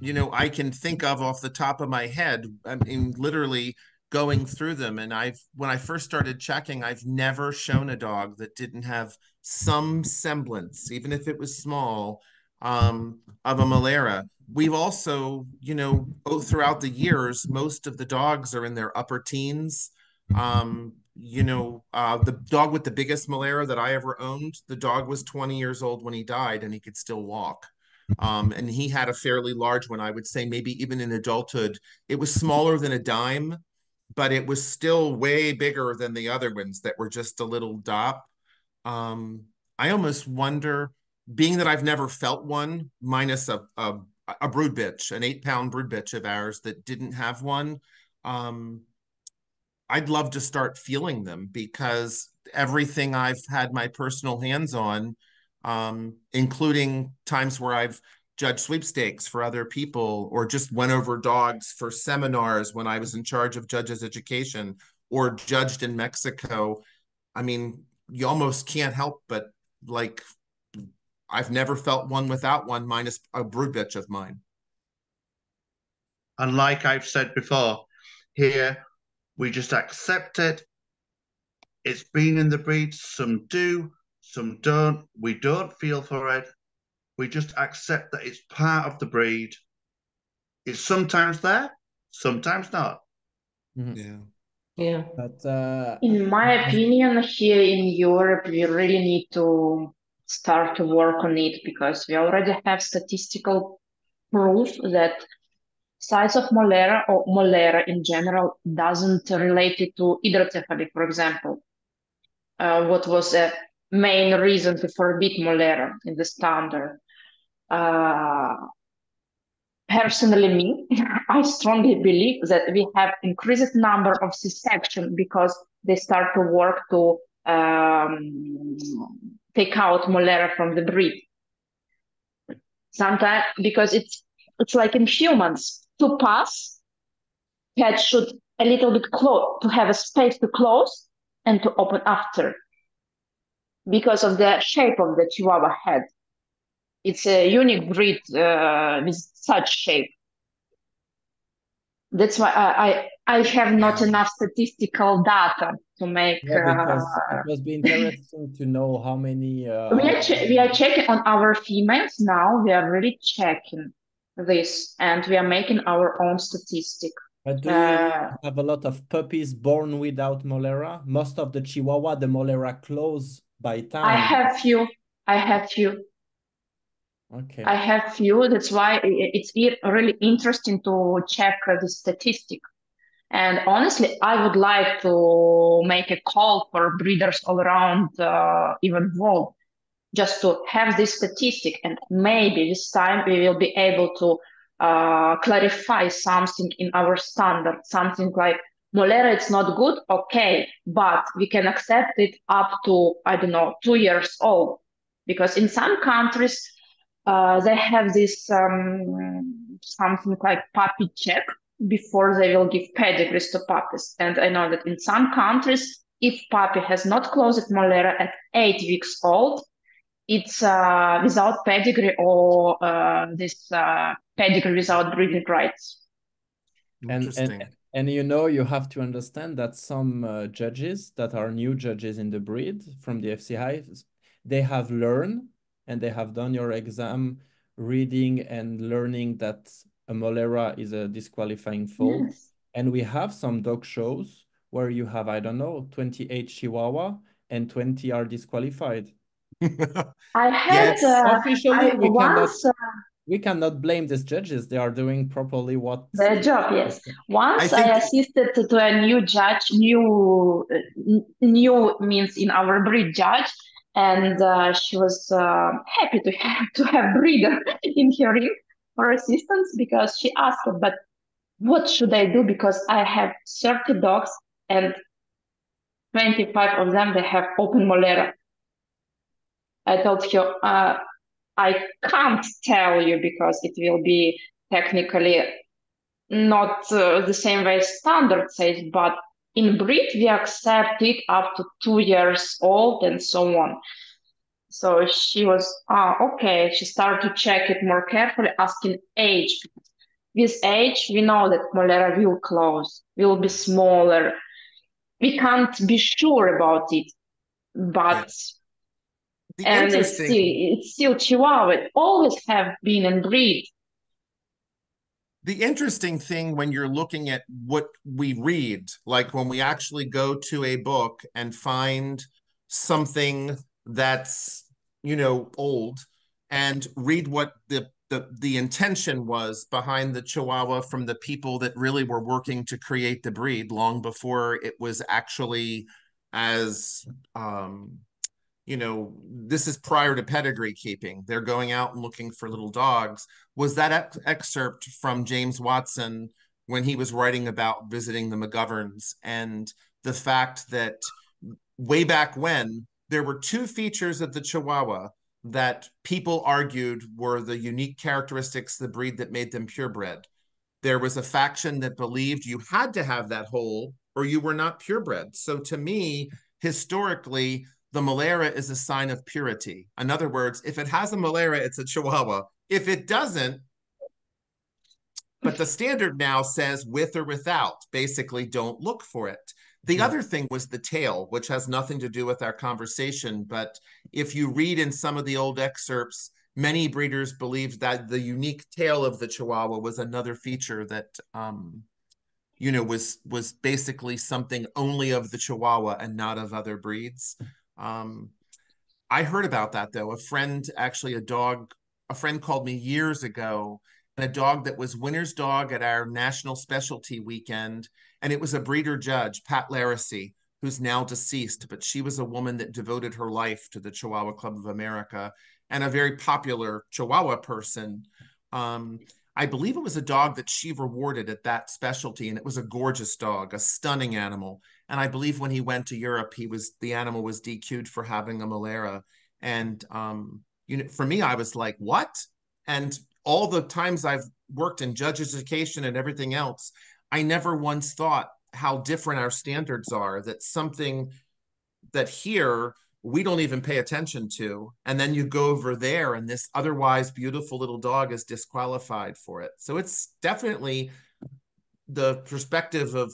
you know, I can think of off the top of my head. I mean, literally going through them. And I've, when I first started checking, I've never shown a dog that didn't have some semblance, even if it was small, um, of a Molera. We've also, you know, oh, throughout the years, most of the dogs are in their upper teens. Um, you know, uh, the dog with the biggest Molera that I ever owned, the dog was 20 years old when he died and he could still walk. Um, and he had a fairly large one, I would say, maybe even in adulthood. It was smaller than a dime, but it was still way bigger than the other ones that were just a little dop. Um, I almost wonder, being that I've never felt one, minus a a, a brood bitch, an eight pound brood bitch of ours that didn't have one. Um, I'd love to start feeling them because everything I've had my personal hands on, um, including times where I've judged sweepstakes for other people or just went over dogs for seminars when I was in charge of judges education or judged in Mexico. I mean, you almost can't help but like I've never felt one without one, minus a brood bitch of mine. And like I've said before, here we just accept it. It's been in the breed. Some do, some don't. We don't feel for it. We just accept that it's part of the breed. It's sometimes there, sometimes not. Yeah. Yeah. but uh, In my opinion, here in Europe, we really need to start to work on it because we already have statistical proof that size of molera or molera in general doesn't relate it to hydrocephaly, for example. Uh, what was a main reason to forbid molera in the standard? Uh, personally, me, I strongly believe that we have increased number of C-section because they start to work to um, take out molera from the breed. Sometimes because it's it's like in humans to pass, cat should a little bit close to have a space to close and to open after because of the shape of the Chihuahua head. It's a unique breed uh, with such shape. That's why I, I I have not Yeah. enough statistical data to make. yeah, because uh, it must be interesting to know how many uh, we are che- we are checking on our females now. We are really checking this, and we are making our own statistic. But do you Uh, have a lot of puppies born without molera? Most of the Chihuahua, the molera close by time. I have few. I have few. Okay. I have few. That's why it's really interesting to check the statistic. And honestly, I would like to make a call for breeders all around, uh, even world, just to have this statistic. And maybe this time we will be able to uh, clarify something in our standard, something like Molera, it's not good, okay, but we can accept it up to, I don't know, two years old. Because in some countries, uh, they have this um, something like puppy check before they will give pedigrees to puppies. And I know that in some countries, if puppy has not closed molera at eight weeks old, it's uh, without pedigree or uh, this uh, pedigree without breeding rights. And, Interesting. and and you know you have to understand that some uh, judges that are new judges in the breed from the FCI, they have learned and they have done your exam reading and learning that a molera is a disqualifying fault. Yes. And we have some dog shows where you have, I don't know, 28 Chihuahua and 20 are disqualified. I had Yes. uh, Officially, I we cannot once uh, we cannot blame these judges. They are doing properly what their job, yes. Once I I, assisted to, to a new judge, new new means in our breed judge, and uh, she was uh, happy to have to have breeder in her ring for assistance because she asked, "But what should I do? Because I have 30 dogs and 25 of them they have open molera." I told her, uh, "I can't tell you because it will be technically not uh, the same way standard says, but in breed we accept it up to two years old and so on. So she was, ah, okay. She started to check it more carefully, asking age. With age, we know that molera will close, will be smaller. We can't be sure about it, but The and it's still, it's still Chihuahua. It always have been in breed. The interesting thing when you're looking at what we read, like when we actually go to a book and find something that's, you know, old and read what the the, the intention was behind the Chihuahua from the people that really were working to create the breed long before it was actually as um you know, this is prior to pedigree keeping. They're going out and looking for little dogs. Was that ex- excerpt from James Watson when he was writing about visiting the McGoverns and the fact that way back when there were two features of the Chihuahua that people argued were the unique characteristics the breed that made them purebred. There was a faction that believed you had to have that hole or you were not purebred. So to me, historically, the molera is a sign of purity. In other words, if it has a molera, it's a Chihuahua. If it doesn't, but the standard now says with or without, basically don't look for it. The Yeah. other thing was the tail, which has nothing to do with our conversation. But if you read in some of the old excerpts, many breeders believed that the unique tail of the Chihuahua was another feature that um, you know was was basically something only of the Chihuahua and not of other breeds. Um, I heard about that though. A friend, actually, a dog, a friend called me years ago, and a dog that was winner's dog at our national specialty weekend, and it was a breeder judge, Pat Laracy, who's now deceased, but she was a woman that devoted her life to the Chihuahua Club of America and a very popular Chihuahua person. Um, I believe it was a dog that she rewarded at that specialty, and it was a gorgeous dog, a stunning animal. And I believe when he went to Europe, he was the animal was DQ'd for having a molera. And um, you know, for me, I was like, what? And all the times I've worked in judge education and everything else, I never once thought how different our standards are. That something that here we don't even pay attention to. And then you go over there and this otherwise beautiful little dog is disqualified for it. So it's definitely the perspective of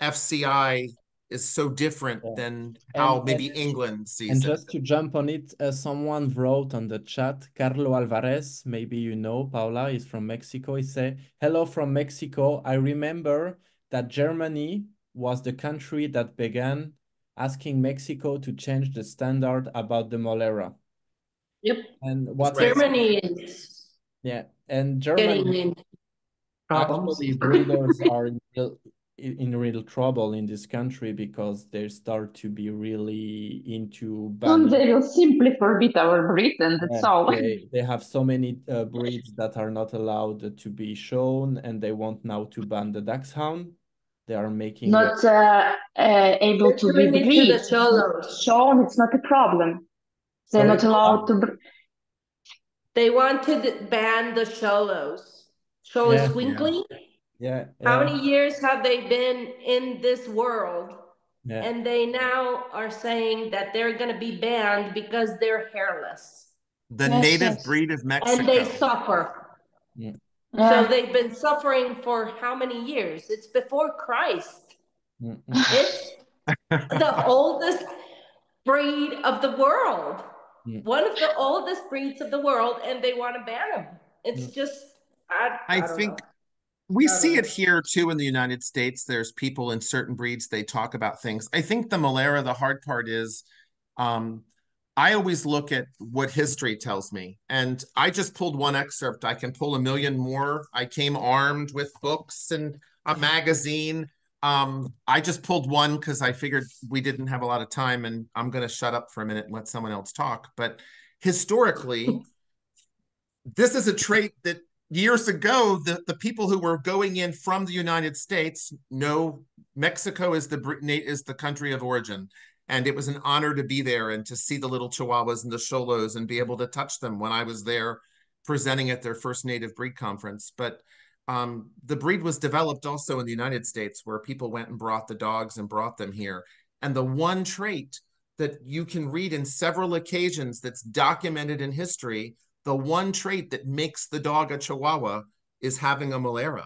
FCI is so different Yeah. than how And- maybe and- England sees And it. just to jump on it, uh, someone wrote on the chat, Carlo Alvarez, maybe you know, Paula is from Mexico. He said, Hello from Mexico. I remember that Germany was the country that began asking Mexico to change the standard about the Molera. Yep. And what. Germany is yeah, and getting Germany in problems. Actually, breeders are in real, in real trouble in this country because they start to be really into Soon banning. they will simply forbid our breed and that's Yeah, all. they, they have so many uh, breeds that are not allowed to be shown, and they want now to ban the dachshund. They are making a- Not uh, uh, able to be doing breed. Shown, it's not a problem. They're not Sorry? allowed to. They want to ban the Xolos. Xolos Yeah. Squinkly. Yeah, How many years have they been in this world? yeah. And they now are saying that they're going to be banned because they're hairless The Yes, native yes. breed of Mexico. and they suffer. So they've been suffering for how many years? It's before Christ. It's the oldest breed of the world. One of the oldest breeds of the world, and they want to ban them. It's Mm. just, I, I don't think know. We see it here too in the United States. There's people in certain breeds, they talk about things. I think the Malera, the hard part is um, I always look at what history tells me. And I just pulled one excerpt. I can pull a million more. I came armed with books and a magazine. Um, I just pulled one because I figured we didn't have a lot of time, and I'm going to shut up for a minute and let someone else talk. But historically, this is a trait that years ago, the, the people who were going in from the United States know Mexico is the is the country of origin. And it was an honor to be there and to see the little Chihuahuas and the Xolos and be able to touch them when I was there presenting at their first native breed conference. But um, the breed was developed also in the United States where people went and brought the dogs and brought them here. And the one trait that you can read in several occasions that's documented in history the one trait that makes the dog a Chihuahua is having a molera.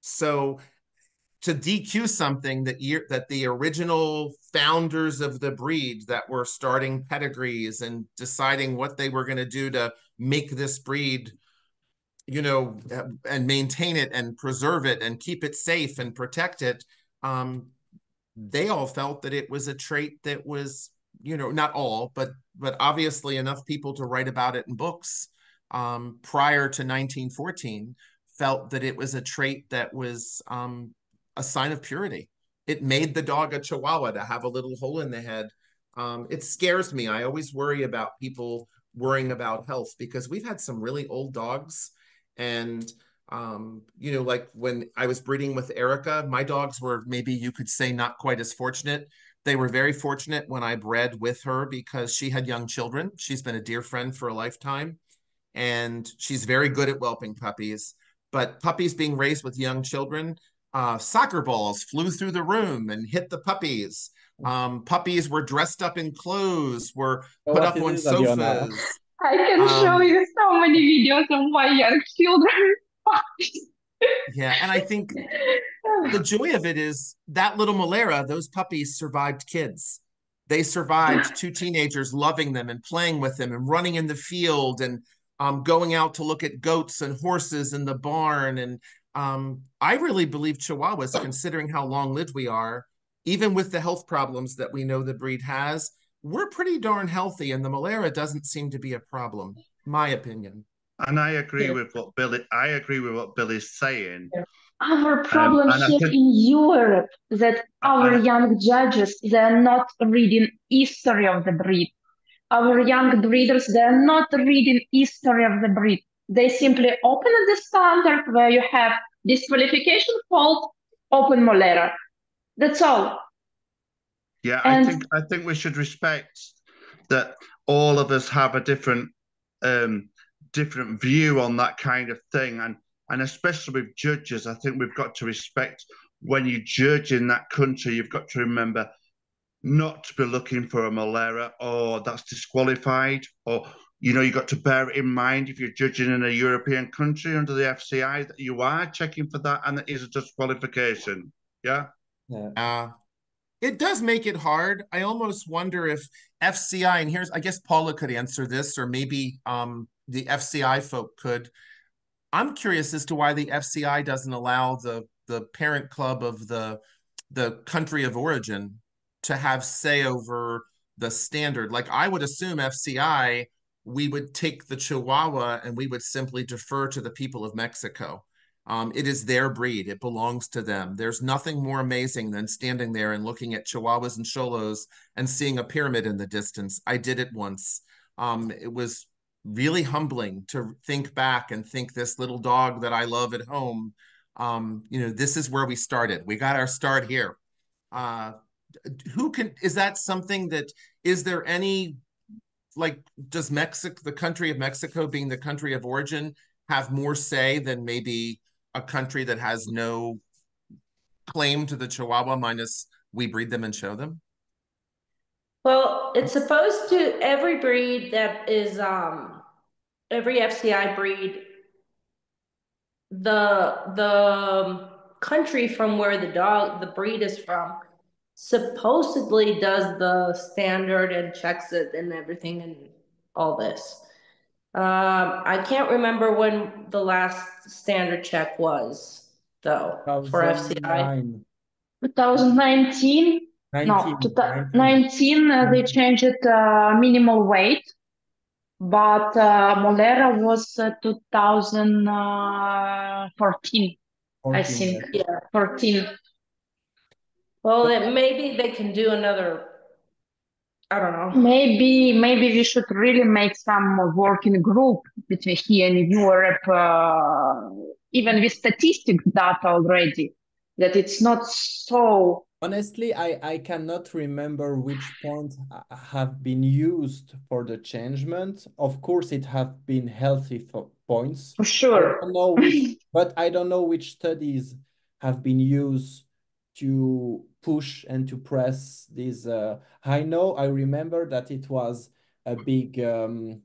So to DQ something that that the original founders of the breed that were starting pedigrees and deciding what they were going to do to make this breed you know and maintain it and preserve it and keep it safe and protect it um, they all felt that it was a trait that was you know not all but but obviously enough people to write about it in books um, prior to 1914 felt that it was a trait that was um, a sign of purity. It made the dog a chihuahua to have a little hole in the head. Um, it scares me. I always worry about people worrying about health because we've had some really old dogs. And, um, you know, like when I was breeding with Erica, my dogs were maybe you could say not quite as fortunate. They were very fortunate when I bred with her because she had young children. She's been a dear friend for a lifetime and she's very good at whelping puppies. But puppies being raised with young children, uh, soccer balls flew through the room and hit the puppies. Um, puppies were dressed up in clothes, were put up on sofas. I can um, show you so many videos of my young children. yeah, and I think the joy of it is that little Molera, those puppies survived kids. They survived two teenagers loving them and playing with them and running in the field and um, going out to look at goats and horses in the barn. And um, I really believe Chihuahuas, considering how long lived we are, even with the health problems that we know the breed has, we're pretty darn healthy, and the molera doesn't seem to be a problem, my opinion. And I agree yeah. with what Billy. I agree with what Billy's saying. Our problem um, here think, in Europe that our young judges they're not reading history of the breed our young breeders, they're not reading history of the breed. They simply open the standard where you have disqualification fault, open Molera. That's all. Yeah, and I think I think we should respect that all of us have a different um, different view on that kind of thing, and and especially with judges, I think we've got to respect when you judge in that country. You've got to remember not to be looking for a Molera or that's disqualified or you know you got to bear it in mind if you're judging in a European country under the FCI that you are checking for that and that is a disqualification. Yeah. Yeah. Uh, it does make it hard. I almost wonder if FCI and here's I guess Paula could answer this or maybe um, the FCI folk could. I'm curious as to why the FCI doesn't allow the the parent club of the the country of origin to have say over the standard. Like I would assume FCI, we would take the Chihuahua and we would simply defer to the people of Mexico. Um, it is their breed. It belongs to them. There's nothing more amazing than standing there and looking at Chihuahuas and Xolos and seeing a pyramid in the distance. I did it once. Um, it was really humbling to think back and think this little dog that I love at home. Um, you know, this is where we started. We got our start here. Uh, who can is that something that is there any like does Mexico the country of Mexico being the country of origin have more say than maybe a country that has no claim to the Chihuahua minus we breed them and show them? Well, it's supposed to every breed that is um every FCI breed the the country from where the dog the breed is from supposedly does the standard and checks it and everything and all this. Um, I can't remember when the last standard check was, though, for FCI. 2019? 19, no, 19, uh, they changed it uh, minimal weight, but uh, Molera was uh, 2014, uh, I think. Yeah, 14. Well, it, maybe they can do another. I don't know. Maybe maybe we should really make some working group between here and Europe, uh, even with statistics data already, that it's not so Honestly, I, I cannot remember which points have been used for the changement. Of course, it have been healthy for points. For sure. I don't know which, but I don't know which studies have been used to push and to press these. Uh, I know, I remember that it was a big, um,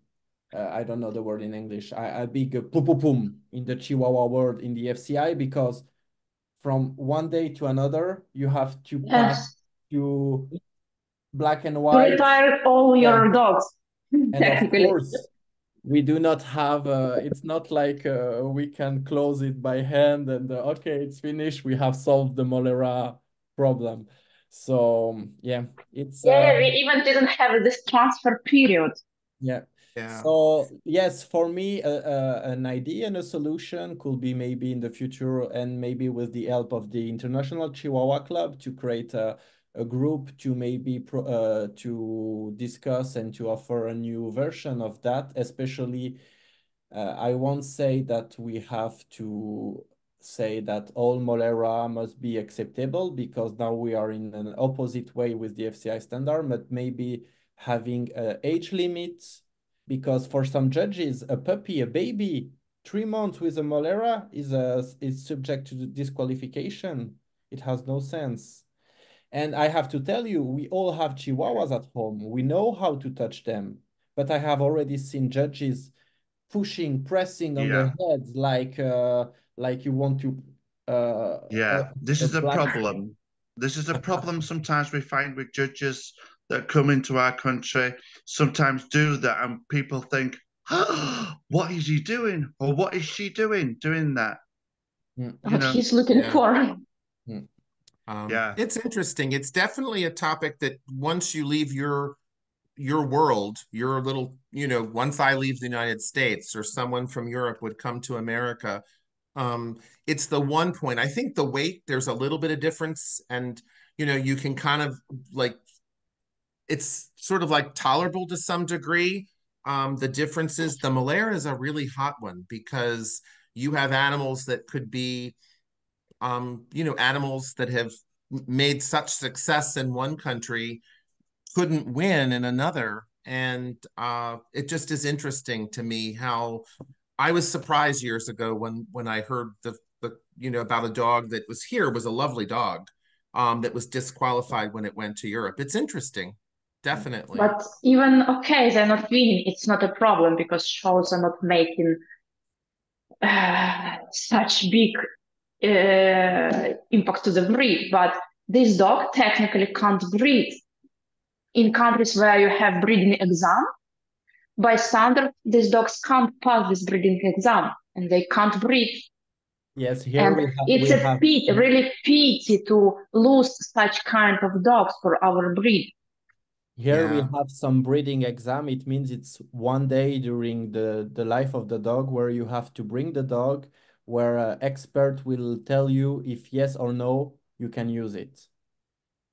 uh, I don't know the word in English, a, a big uh, pum in the Chihuahua world in the FCI because from one day to another, you have to pass yes. to black and white. To retire all your dogs. And of course, we do not have, uh, it's not like uh, we can close it by hand and, uh, okay, it's finished. We have solved the Molera problem. So, yeah, it's. Yeah, uh, we even didn't have this transfer period. Yeah. Yeah. So yes, for me, uh, uh, an idea and a solution could be maybe in the future, and maybe with the help of the International Chihuahua Club to create a, a group to maybe pro, uh, to discuss and to offer a new version of that. Especially, uh, I won't say that we have to say that all molera must be acceptable because now we are in an opposite way with the FCI standard, but maybe having a age limit because for some judges, a puppy, a baby, three months with a molera is a is subject to disqualification. It has no sense. And I have to tell you, we all have Chihuahuas at home. We know how to touch them, but I have already seen judges pushing, pressing on yeah. their heads like uh, like you want to. Uh, yeah, this is the problem. This is the problem sometimes we find with judges that come into our country sometimes do that, and people think, oh, "What is he doing?" or "What is she doing doing that?" Mm. What know? he's looking yeah. for. Mm. Um, yeah, it's interesting. It's definitely a topic that once you leave your your world, your little, you know, once I leave the United States or someone from Europe would come to America, um, it's the one point. I think the weight, there's a little bit of difference. And, you know, you can kind of like it's sort of like tolerable to some degree. Um, the difference is the molera is a really hot one because you have animals that could be, um, you know, animals that have made such success in one country couldn't win in another. And uh, it just is interesting to me how I was surprised years ago when when I heard the, the you know about a dog that was here was a lovely dog um, that was disqualified when it went to Europe. It's interesting. Definitely. But even okay, they're not winning. It's not a problem because shows are not making uh, such big uh, impact to the breed. But this dog technically can't breed in countries where you have breeding exam. By standard, these dogs can't pass this breeding exam and they can't breed. Yes, here and it's a have... pity, really pity to lose such kind of dogs for our breed. Here yeah. we have some breeding exam. It means it's one day during the, the life of the dog where you have to bring the dog, where an expert will tell you if yes or no you can use it.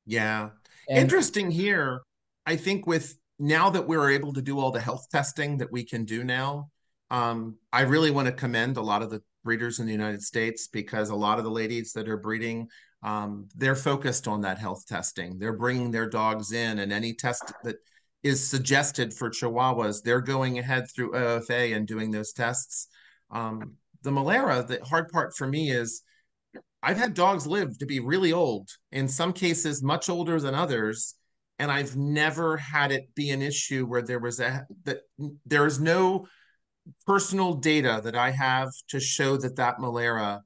Yeah. And Interesting here. I think with now that we're able to do all the health testing that we can do now, um, I really want to commend a lot of the breeders in the United States because a lot of the ladies that are breeding um, they're focused on that health testing. They're bringing their dogs in, and any test that is suggested for Chihuahuas, they're going ahead through OFA and doing those tests. Um, the Molera, the hard part for me is I've had dogs live to be really old, in some cases, much older than others. And I've never had it be an issue where there was a that there is no personal data that I have to show that that molera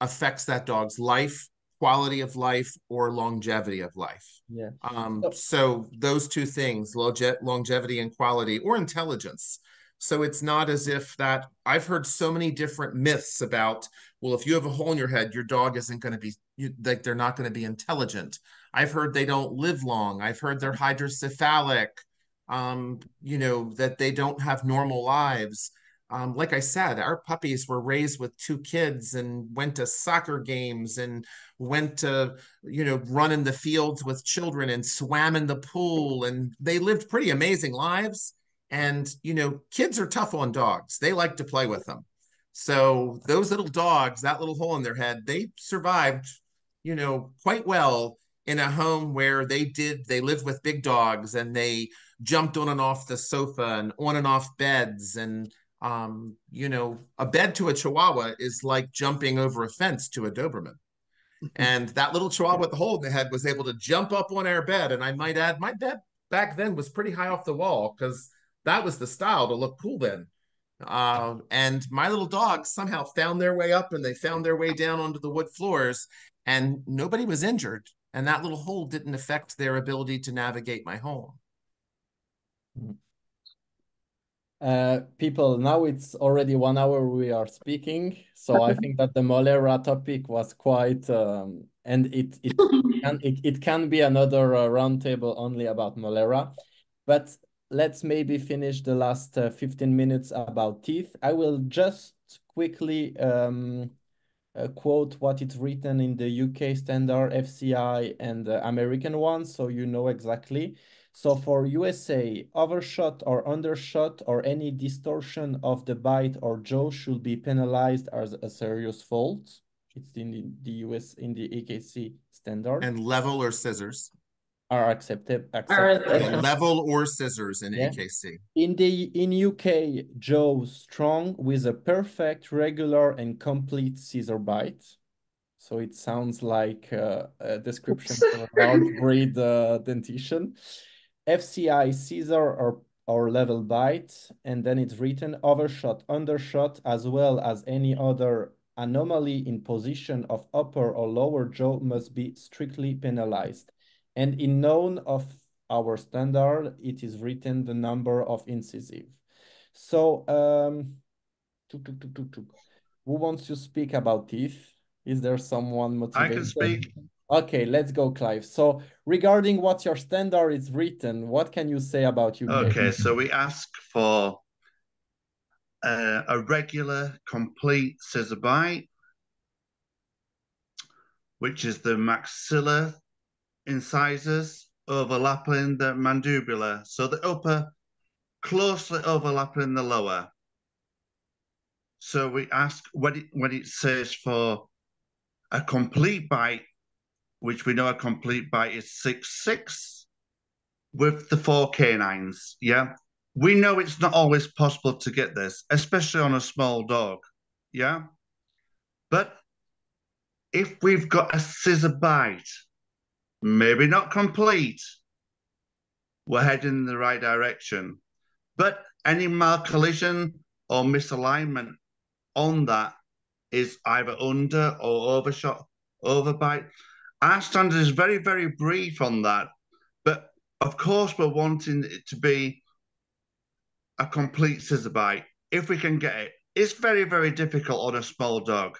affects that dog's life quality of life or longevity of life. Yeah. Um, so those two things, longe- longevity and quality or intelligence. So it's not as if that I've heard so many different myths about, well, if you have a hole in your head, your dog isn't going to be you, like they're not going to be intelligent. I've heard they don't live long. I've heard they're hydrocephalic, um, you know, that they don't have normal lives. um, like I said, our puppies were raised with two kids and went to soccer games and went to, you know, run in the fields with children and swam in the pool. And they lived pretty amazing lives. And, you know, kids are tough on dogs, they like to play with them. So those little dogs, that little hole in their head, they survived, you know, quite well in a home where they did, they lived with big dogs and they jumped on and off the sofa and on and off beds and um, you know, a bed to a Chihuahua is like jumping over a fence to a Doberman. and that little Chihuahua with the hole in the head was able to jump up on our bed. And I might add, my bed back then was pretty high off the wall because that was the style to look cool then. Uh, and my little dogs somehow found their way up and they found their way down onto the wood floors, and nobody was injured. And that little hole didn't affect their ability to navigate my home. Uh, people, now it's already one hour we are speaking, so I think that the Molera topic was quite, um, and it it can it, it can be another uh, roundtable only about Molera, but let's maybe finish the last uh, 15 minutes about teeth. I will just quickly um, uh, quote what it's written in the UK standard FCI and the American one, so you know exactly. So for USA, overshot or undershot or any distortion of the bite or jaw should be penalized as a serious fault. It's in the US in the AKC standard. And level or scissors are accepted. accepted. level or scissors in yeah. AKC. In the in UK, jaw strong with a perfect, regular, and complete scissor bite. So it sounds like uh, a description for a large breed uh, dentition. FCI scissor or, or level bite, and then it's written overshot, undershot, as well as any other anomaly in position of upper or lower jaw must be strictly penalized. And in none of our standard, it is written the number of incisive. So, um, who wants to speak about teeth? Is there someone motivated? I can speak. Okay, let's go, Clive. So regarding what your standard is written, what can you say about UK? Okay, so we ask for uh, a regular, complete scissor bite, which is the maxilla incisors overlapping the mandibula, So the upper closely overlapping the lower. So we ask when it, when it says for a complete bite, which we know a complete bite is six six with the four canines. Yeah. We know it's not always possible to get this, especially on a small dog. Yeah. But if we've got a scissor bite, maybe not complete, we're heading in the right direction. But any malocclusion or misalignment on that is either under or overshot, overbite. Our standard is very, very brief on that. But of course, we're wanting it to be a complete scissor bite if we can get it. It's very, very difficult on a small dog,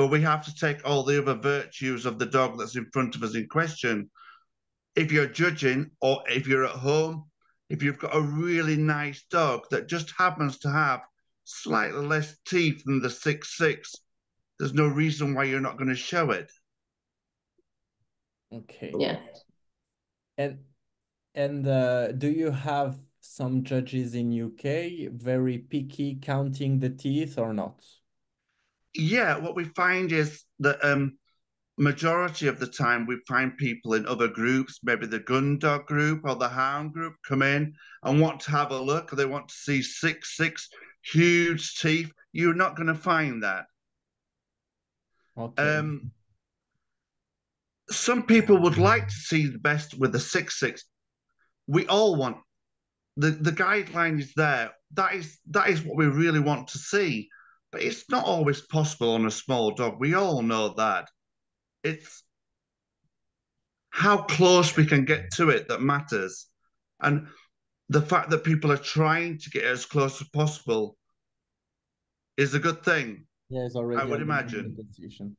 but we have to take all the other virtues of the dog that's in front of us in question. If you're judging, or if you're at home, if you've got a really nice dog that just happens to have slightly less teeth than the six six, there's no reason why you're not going to show it. Okay. Yeah. And and uh, do you have some judges in UK very picky counting the teeth or not? Yeah, what we find is that um majority of the time we find people in other groups, maybe the gun dog group or the hound group, come in and want to have a look. They want to see six six huge teeth. You're not going to find that. Okay. Um, some people would like to see the best with the six six. We all want the the guideline is there. That is that is what we really want to see, but it's not always possible on a small dog. We all know that. It's how close we can get to it that matters, and the fact that people are trying to get as close as possible is a good thing. Yeah, it's already. I would imagine.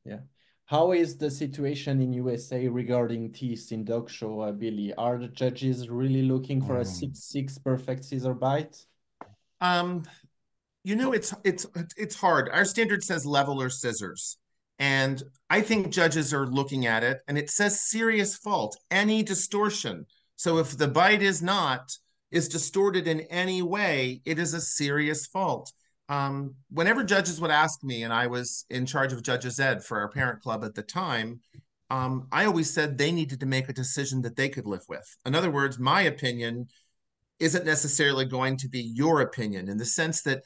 Yeah. How is the situation in USA regarding teeth in dog show, uh, Billy? Are the judges really looking for a six six perfect scissor bite? Um, You know, it's it's it's hard. Our standard says level or scissors. And I think judges are looking at it and it says serious fault, any distortion. So if the bite is not, is distorted in any way, it is a serious fault. Um, whenever judges would ask me, and I was in charge of Judges Ed for our parent club at the time, um, I always said they needed to make a decision that they could live with. In other words, my opinion isn't necessarily going to be your opinion in the sense that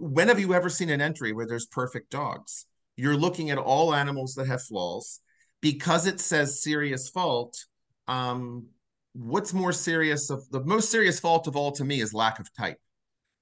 when have you ever seen an entry where there's perfect dogs? You're looking at all animals that have flaws. Because it says serious fault, um, what's more serious of the most serious fault of all to me is lack of type.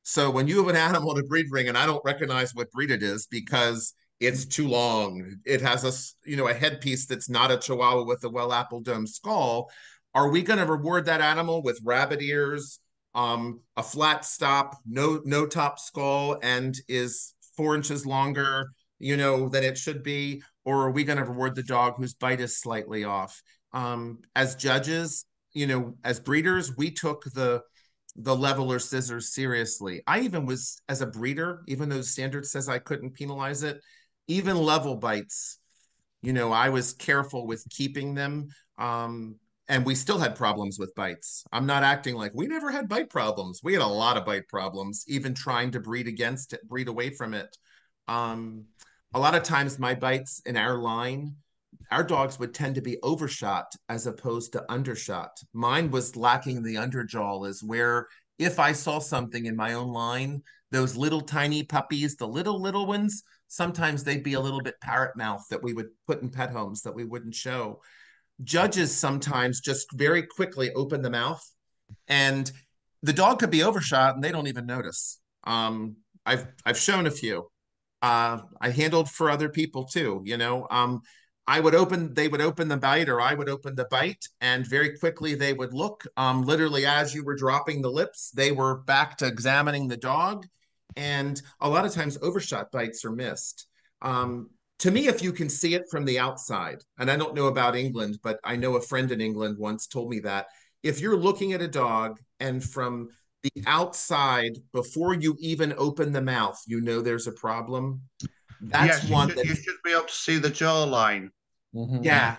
So when you have an animal in a breed ring and I don't recognize what breed it is because it's too long, it has a you know a headpiece that's not a Chihuahua with a well apple dome skull. Are we going to reward that animal with rabbit ears, um, a flat stop, no no top skull, and is four inches longer, you know, than it should be? Or are we going to reward the dog whose bite is slightly off? Um, as judges, you know, as breeders, we took the the level or scissors seriously. I even was as a breeder, even though standard says I couldn't penalize it, even level bites, you know, I was careful with keeping them. Um, and we still had problems with bites. I'm not acting like we never had bite problems. We had a lot of bite problems, even trying to breed against it, breed away from it. Um, a lot of times my bites in our line our dogs would tend to be overshot as opposed to undershot. Mine was lacking the underjaw, is where if I saw something in my own line, those little tiny puppies, the little, little ones, sometimes they'd be a little bit parrot mouth that we would put in pet homes that we wouldn't show. Judges sometimes just very quickly open the mouth and the dog could be overshot and they don't even notice. Um, I've I've shown a few. Uh, I handled for other people too, you know. Um, I would open, they would open the bite, or I would open the bite, and very quickly they would look. Um, literally, as you were dropping the lips, they were back to examining the dog. And a lot of times, overshot bites are missed. Um, to me, if you can see it from the outside, and I don't know about England, but I know a friend in England once told me that if you're looking at a dog and from the outside, before you even open the mouth, you know there's a problem. That's yes, one you should, that you should be able to see the jawline. Mm-hmm. Yeah.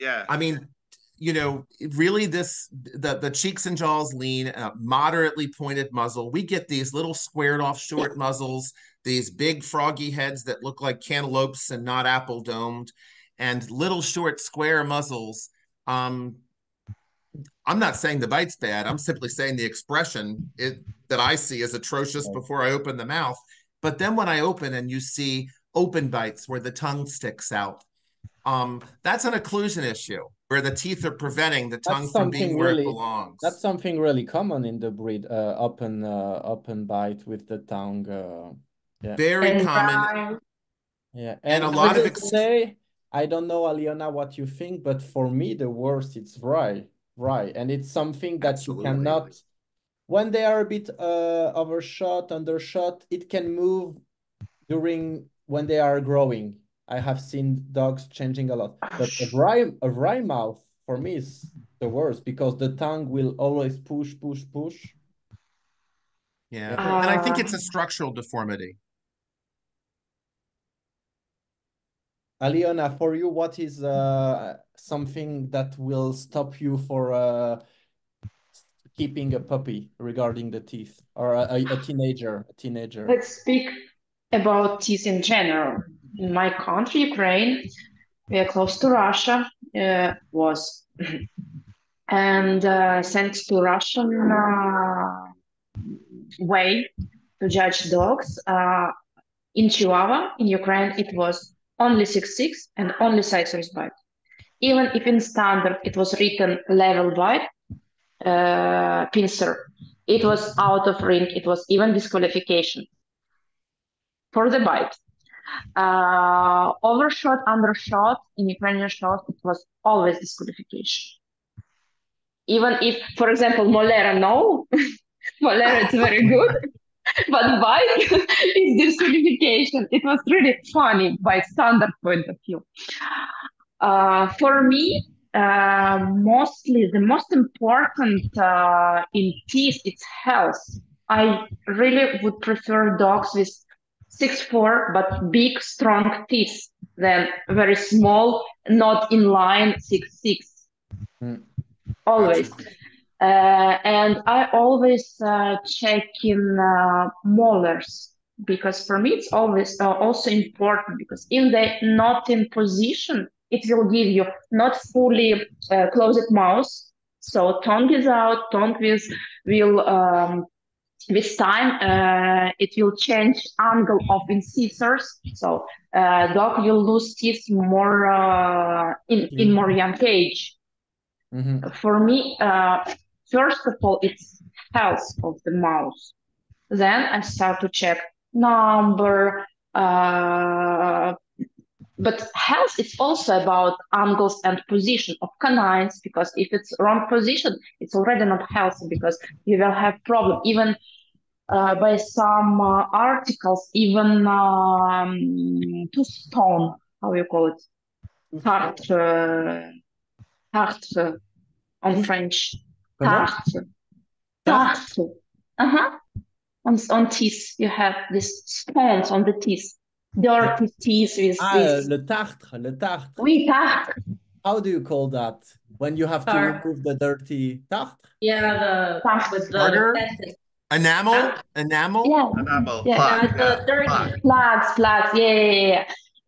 Yeah. I mean, you know, really this the the cheeks and jaws lean, uh, moderately pointed muzzle. We get these little squared off short muzzles, these big froggy heads that look like cantaloupes and not apple domed, and little short square muzzles. Um, I'm not saying the bite's bad. I'm simply saying the expression it, that I see is atrocious before I open the mouth. But then when I open and you see open bites where the tongue sticks out, um, that's an occlusion issue where the teeth are preventing the tongue from being where really, it belongs. That's something really common in the breed, uh, open uh, open bite with the tongue. Uh, yeah. Very and common. Yeah, and, and a lot of ex- say, I don't know, Aliona, what you think, but for me, the worst it's right, right, and it's something that Absolutely. you cannot. When they are a bit uh, overshot, undershot, it can move during when they are growing I have seen dogs changing a lot. But a wry, a wry mouth for me is the worst because the tongue will always push, push, push. Yeah, uh, and I think it's a structural deformity. Aliona, for you, what is uh, something that will stop you for uh, keeping a puppy regarding the teeth or a, a, teenager? A teenager. Let's speak about teeth in general in my country, Ukraine, we are close to Russia, uh, was. and uh, thanks to Russian uh, way to judge dogs, uh, in Chihuahua, in Ukraine, it was only 6-6 and only scissors bite. Even if in standard it was written level bite, uh, pincer, it was out of ring, it was even disqualification for the bite. Uh, overshot, undershot, in Ukrainian shot, it was always disqualification. Even if, for example, Molera, no, Molera is very good, but bike is disqualification. It was really funny by standard point of view. Uh, for me, uh, mostly the most important uh, in teeth is health. I really would prefer dogs with six four but big strong teeth than very small, not in line six six. Mm. Always. Uh, and I always uh, check in uh, molars because for me it's always uh, also important because in the not in position it will give you not fully uh, closed mouth so tongue is out tongue will will um, with time uh, it will change angle of incisors. So uh, dog will lose teeth more uh, in in more young age. Mhm. for me uh, first of all it's health of the mouse. Then i start to check number uh, but health is also about angles and position of canines because if it's wrong position it's already not healthy because you will have problem. Even uh, by some uh, articles even um, to stone how you call it? Tarte uh, tarte on french Comment? tarte tarte uh-huh on, on teeth you have these stones on the teeth dirty teeth with Ah, this le tartre, le tartre. oui tarte How do you call that when you have to remove the dirty tartre? Yeah, the Tartar. with the Tartar? dentist. Enamel? Enamel? yeah Enamel, Yeah. plaque, Yeah, the yeah, dirty. plaque. flags flags yeah, yeah, yeah, yeah.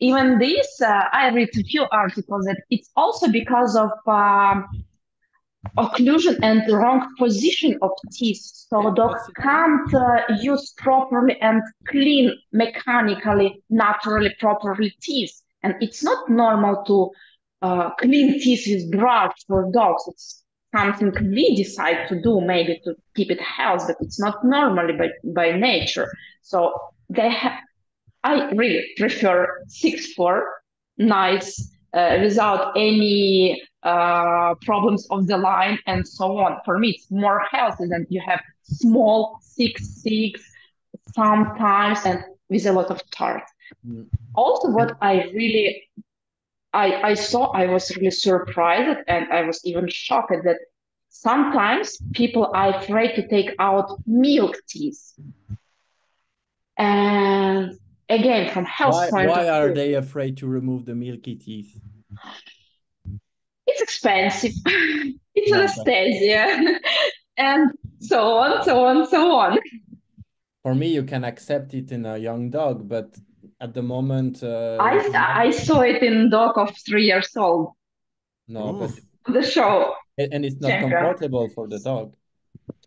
even this uh, i read a few articles that it's also because of um, occlusion and the wrong position of teeth. So dog can't uh, use properly and clean mechanically naturally properly teeth. And it's not normal to uh, clean teeth with brush for dogs. It's something we decide to do maybe to keep it healthy but it's not normally by, by nature. So they have i really prefer six four nice uh, without any uh, problems of the line and so on for me it's more healthy than you have small six six sometimes and with a lot of tart Mm. also what i really I, I saw I was really surprised and I was even shocked that sometimes people are afraid to take out milk teeth. And again, from health Why, point why of are view, they afraid to remove the milky teeth? it's expensive. it's Yeah, but- anesthesia. and so on, so on, so on. For me, you can accept it in a young dog, but at the moment, uh, I, I saw it in dog of three years old, no, but the show. and and it's not Check out. comfortable for the dog.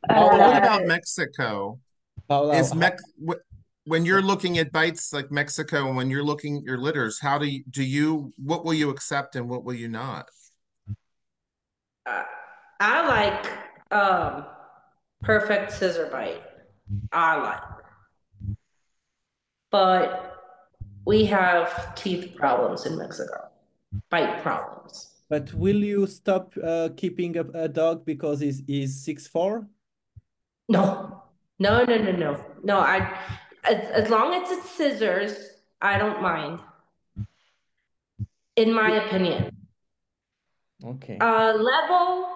Well, what Uh, about Mexico? Paula, Is Mex wh- when you're looking at bites like Mexico and when you're looking at your litters, how do you do you what will you accept and what will you not? Uh, I like um perfect scissor bite. I like. But we have teeth problems in Mexico. Bite problems. but will you stop uh, keeping a, a dog because he's, he's six four? No. No, no, no, no. No, I as, as long as it's scissors, I don't mind. In my opinion. Okay. Uh level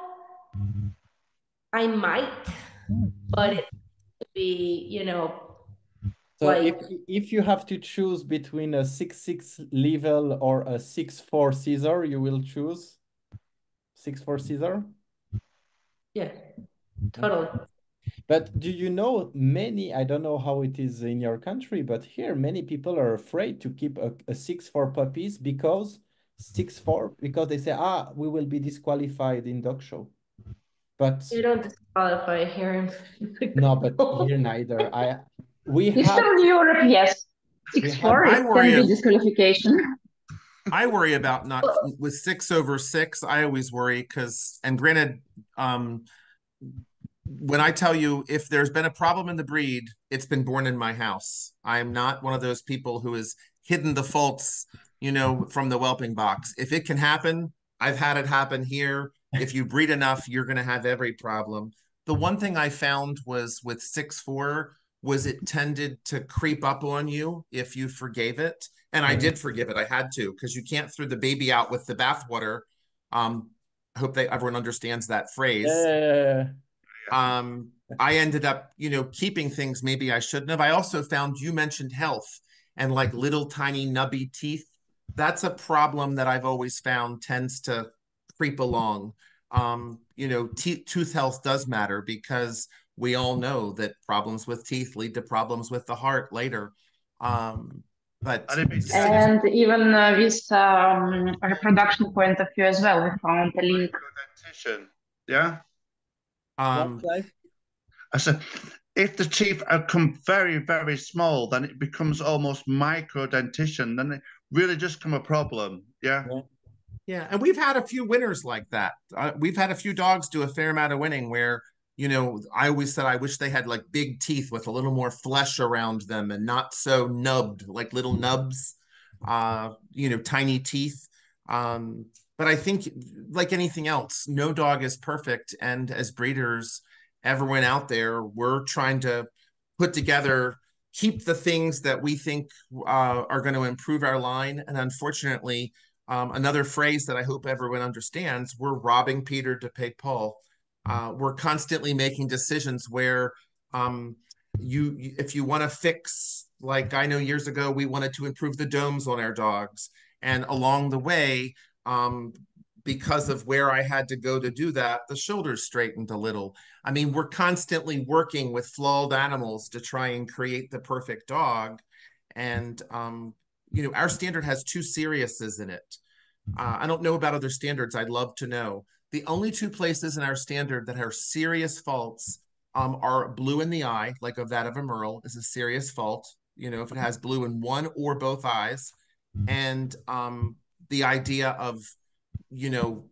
I might, but it be, you know, So if like- if you have to choose between a six six level or a six four Caesar, you will choose six four Caesar. yeah, totally. But do you know many, I don't know how it is in your country, but here many people are afraid to keep a, a six four puppies because six four because they say, ah, we will be disqualified in dog show. But You don't disqualify here. in no, but here neither. I we have Eastern Europe, yes. Six have- four, I it can be disqualification. I worry about not with six over six. I always worry because, and granted, um, when I tell you if there's been a problem in the breed, it's been born in my house. I am not one of those people who has hidden the faults, you know, from the whelping box. If it can happen, I've had it happen here. If you breed enough, you're going to have every problem. The one thing I found was with six four was it tended to creep up on you if you forgave it. And I did forgive it. I had to because you can't throw the baby out with the bathwater. Um, I hope that everyone understands that phrase. yeah, Um, I ended up, you know, keeping things maybe I shouldn't have. I also found you mentioned health and like little tiny nubby teeth. That's a problem that I've always found tends to creep along. Um, you know, tooth health does matter because we all know that problems with teeth lead to problems with the heart later. Um, but and even uh, with um, reproduction point of view as well, we found a link. Yeah. Um, I said, if the teeth become very, very small, then it becomes almost micro dentition. Then it really just become a problem. Yeah. Yeah, and we've had a few winners like that. Uh, we've had a few dogs do a fair amount of winning where you know, I always said I wish they had like big teeth with a little more flesh around them and not so nubbed, like little nubs, uh, you know, tiny teeth. Um, but I think, like anything else, no dog is perfect. And as breeders, everyone out there, we're trying to put together, keep the things that we think uh, are going to improve our line. And unfortunately, um, another phrase that I hope everyone understands we're robbing Peter to pay Paul uh, we're constantly making decisions where um, you, if you want to fix, like I know years ago, we wanted to improve the domes on our dogs. And along the way, um, because of where I had to go to do that, the shoulders straightened a little. I mean, we're constantly working with flawed animals to try and create the perfect dog. And, um, you know, our standard has two seriouses in it. Uh, I don't know about other standards. I'd love to know. The only two places in our standard that are serious faults um, are blue in the eye, like of that of a Merle, is a serious fault. You know, if it has blue in one or both eyes, and um, the idea of, you know,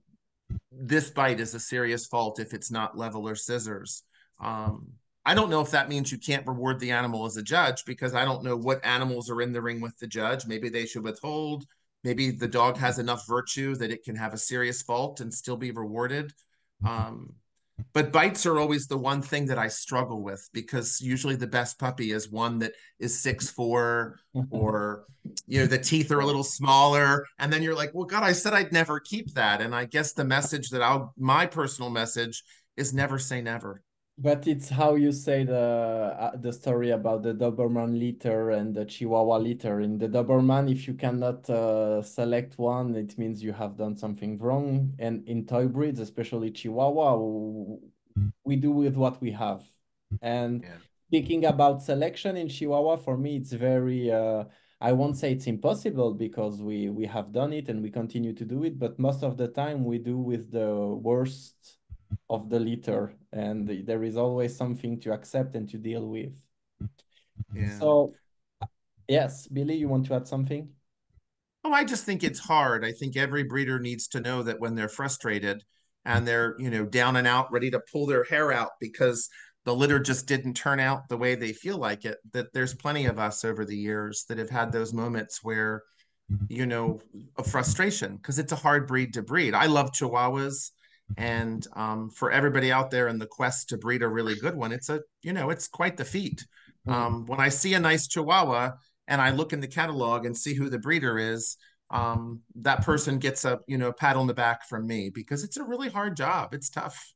this bite is a serious fault if it's not level or scissors. Um, I don't know if that means you can't reward the animal as a judge because I don't know what animals are in the ring with the judge. Maybe they should withhold maybe the dog has enough virtue that it can have a serious fault and still be rewarded um, but bites are always the one thing that i struggle with because usually the best puppy is one that is six four mm-hmm. or you know the teeth are a little smaller. And then you're like well god i said i'd never keep that. And i guess the message that i'll my personal message is never say never but it's how you say the uh, the story about the Doberman litter and the Chihuahua litter. In the Doberman, if you cannot uh, select one, it means you have done something wrong. And in toy breeds, especially Chihuahua, we do with what we have. And yeah. speaking about selection in Chihuahua, for me, it's very. Uh, I won't say it's impossible because we we have done it and we continue to do it, but most of the time we do with the worst of the litter and there is always something to accept and to deal with. Yeah. so yes billy you want to add something? Oh i just think it's hard. I think every breeder needs to know that when they're frustrated and they're you know down and out ready to pull their hair out because the litter just didn't turn out the way they feel like it that there's plenty of us over the years that have had those moments where mm-hmm. you know a frustration because it's a hard breed to breed. I love chihuahuas and um, for everybody out there in the quest to breed a really good one, it's a you know it's quite the feat. Mm-hmm. Um, when I see a nice Chihuahua and I look in the catalog and see who the breeder is, um, that person gets a you know pat on the back from me because it's a really hard job. It's tough.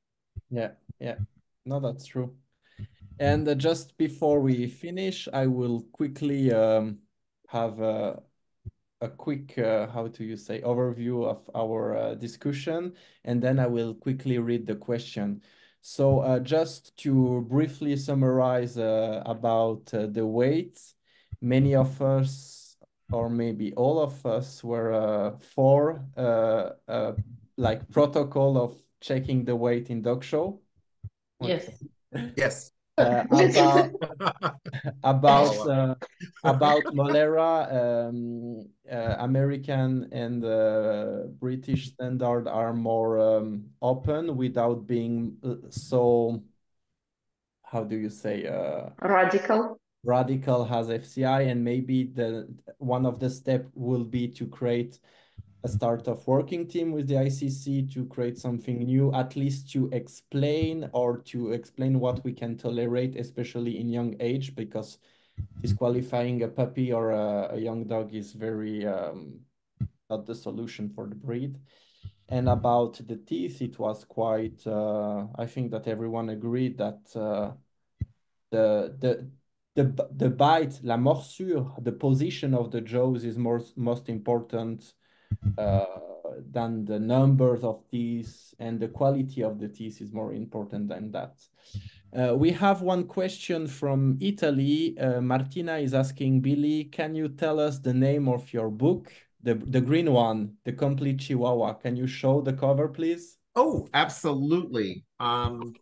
Yeah, yeah, no, that's true. And uh, just before we finish, I will quickly um, have a a quick, uh, how do you say, overview of our uh, discussion, and then I will quickly read the question. So uh, just to briefly summarize uh, about uh, the weight, many of us, or maybe all of us, were uh, for like protocol of checking the weight in dog show. Yes. yes about about uh, about Molera, um, uh, American and uh, British standard are more um, open without being uh, so. How do you say? Uh, radical. Radical has FCI, and maybe the one of the step will be to create a start of working team with the ICC to create something new, at least to explain or to explain what we can tolerate, especially in young age, because disqualifying a puppy or a, a young dog is very um, not the solution for the breed. And about the teeth, it was quite, uh, I think that everyone agreed that uh, the, the, the, the bite, la morsure, the position of the jaws is more, most important than the numbers of teeth and the quality of the teeth is more important than that. Uh, we have one question from Italy. Uh, Martina is asking, Billy, can you tell us the name of your book? The, the green one, The Complete Chihuahua. Can you show the cover, please? Oh, absolutely. Um,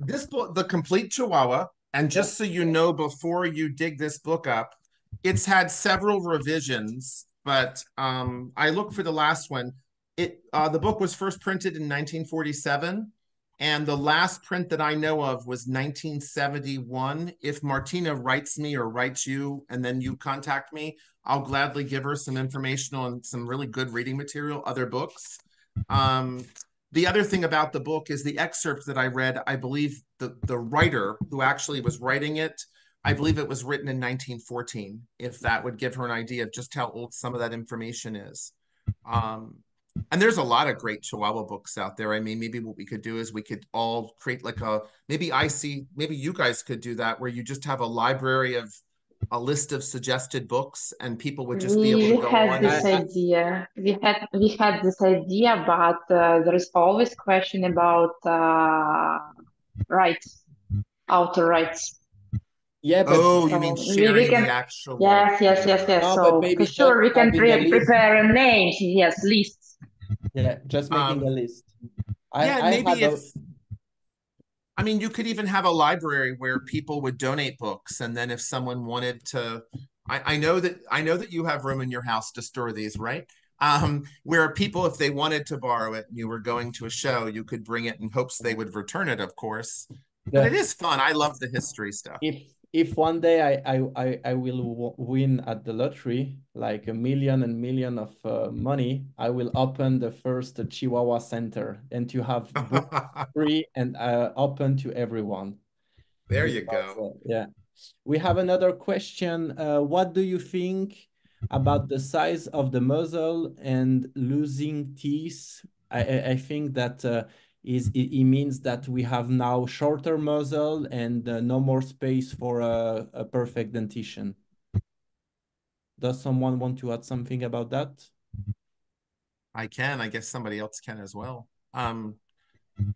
this book, The Complete Chihuahua, and just so you know, before you dig this book up, it's had several revisions, but um, I look for the last one. It uh, the book was first printed in 1947 and the last print that I know of was 1971. If Martina writes me or writes you and then you contact me, I'll gladly give her some information on some really good reading material, other books. Um, the other thing about the book is the excerpt that I read, I believe the, the writer who actually was writing it, I believe it was written in 1914, if that would give her an idea of just how old some of that information is. Um, and there's a lot of great chihuahua books out there. I mean maybe what we could do is we could all create like a maybe ICC maybe you guys could do that where you just have a library of a list of suggested books and people would just we be able to go had on this and, idea. We had we had this idea but uh, there is always question about uh, rights author rights yeah, but oh, you mean So we, sharing we can the actual yes yes yes yes No, so maybe for sure we can having a pre list. prepare names yes lists Yeah, just making Um, a list. I, yeah, I maybe if I mean, you could even have a library where people would donate books, and then if someone wanted to, I, I know that I know that you have room in your house to store these, right? Um, where people, if they wanted to borrow it, and you were going to a show, you could bring it in hopes they would return it, of course. But it is fun. I love the history stuff. if if one day I I I, I will win at the lottery like a million and million of uh, money, I will open the first Chihuahua center and to have free and uh, open to everyone. there you Because, go. uh, yeah. We have another question. Uh, what do you think about the size of the muzzle and losing teeth? I, I, I think that uh, is it, it means that we have now shorter muzzle and uh, no more space for a, a perfect dentition. Does someone want to add something about that? I can. I guess somebody else can as well. Um,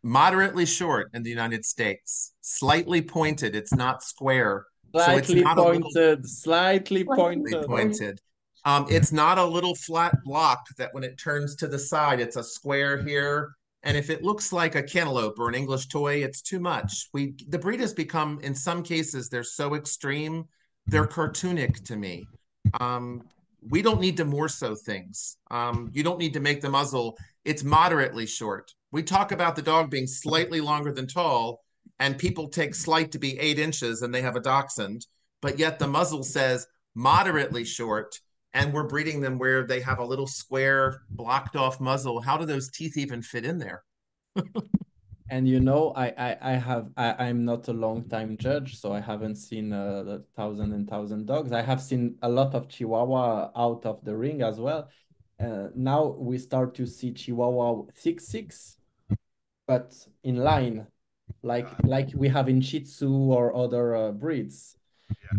moderately short in the United States, slightly pointed. It's not square. So it's Slightly not a little pointed, slightly Slightly pointed. pointed. Um, it's not a little flat block that when it turns to the side, it's a square here. And if it looks like a cantaloupe or an English toy, it's too much. We the breed has become, in some cases, they're so extreme, they're cartoonic to me. Um, we don't need to morso things. Um, you don't need to make the muzzle. It's moderately short. We talk about the dog being slightly longer than tall, and people take slight to be eight inches and they have a dachshund, but yet the muzzle says moderately short, and we're breeding them where they have a little square blocked off muzzle. How do those teeth even fit in there? And you know, I I, I have I, I'm not a long time judge, so I haven't seen uh, thousand and thousand dogs. I have seen a lot of Chihuahua out of the ring as well. Uh, now we start to see Chihuahua six six, but in line, like like we have in Shih Tzu or other uh, breeds.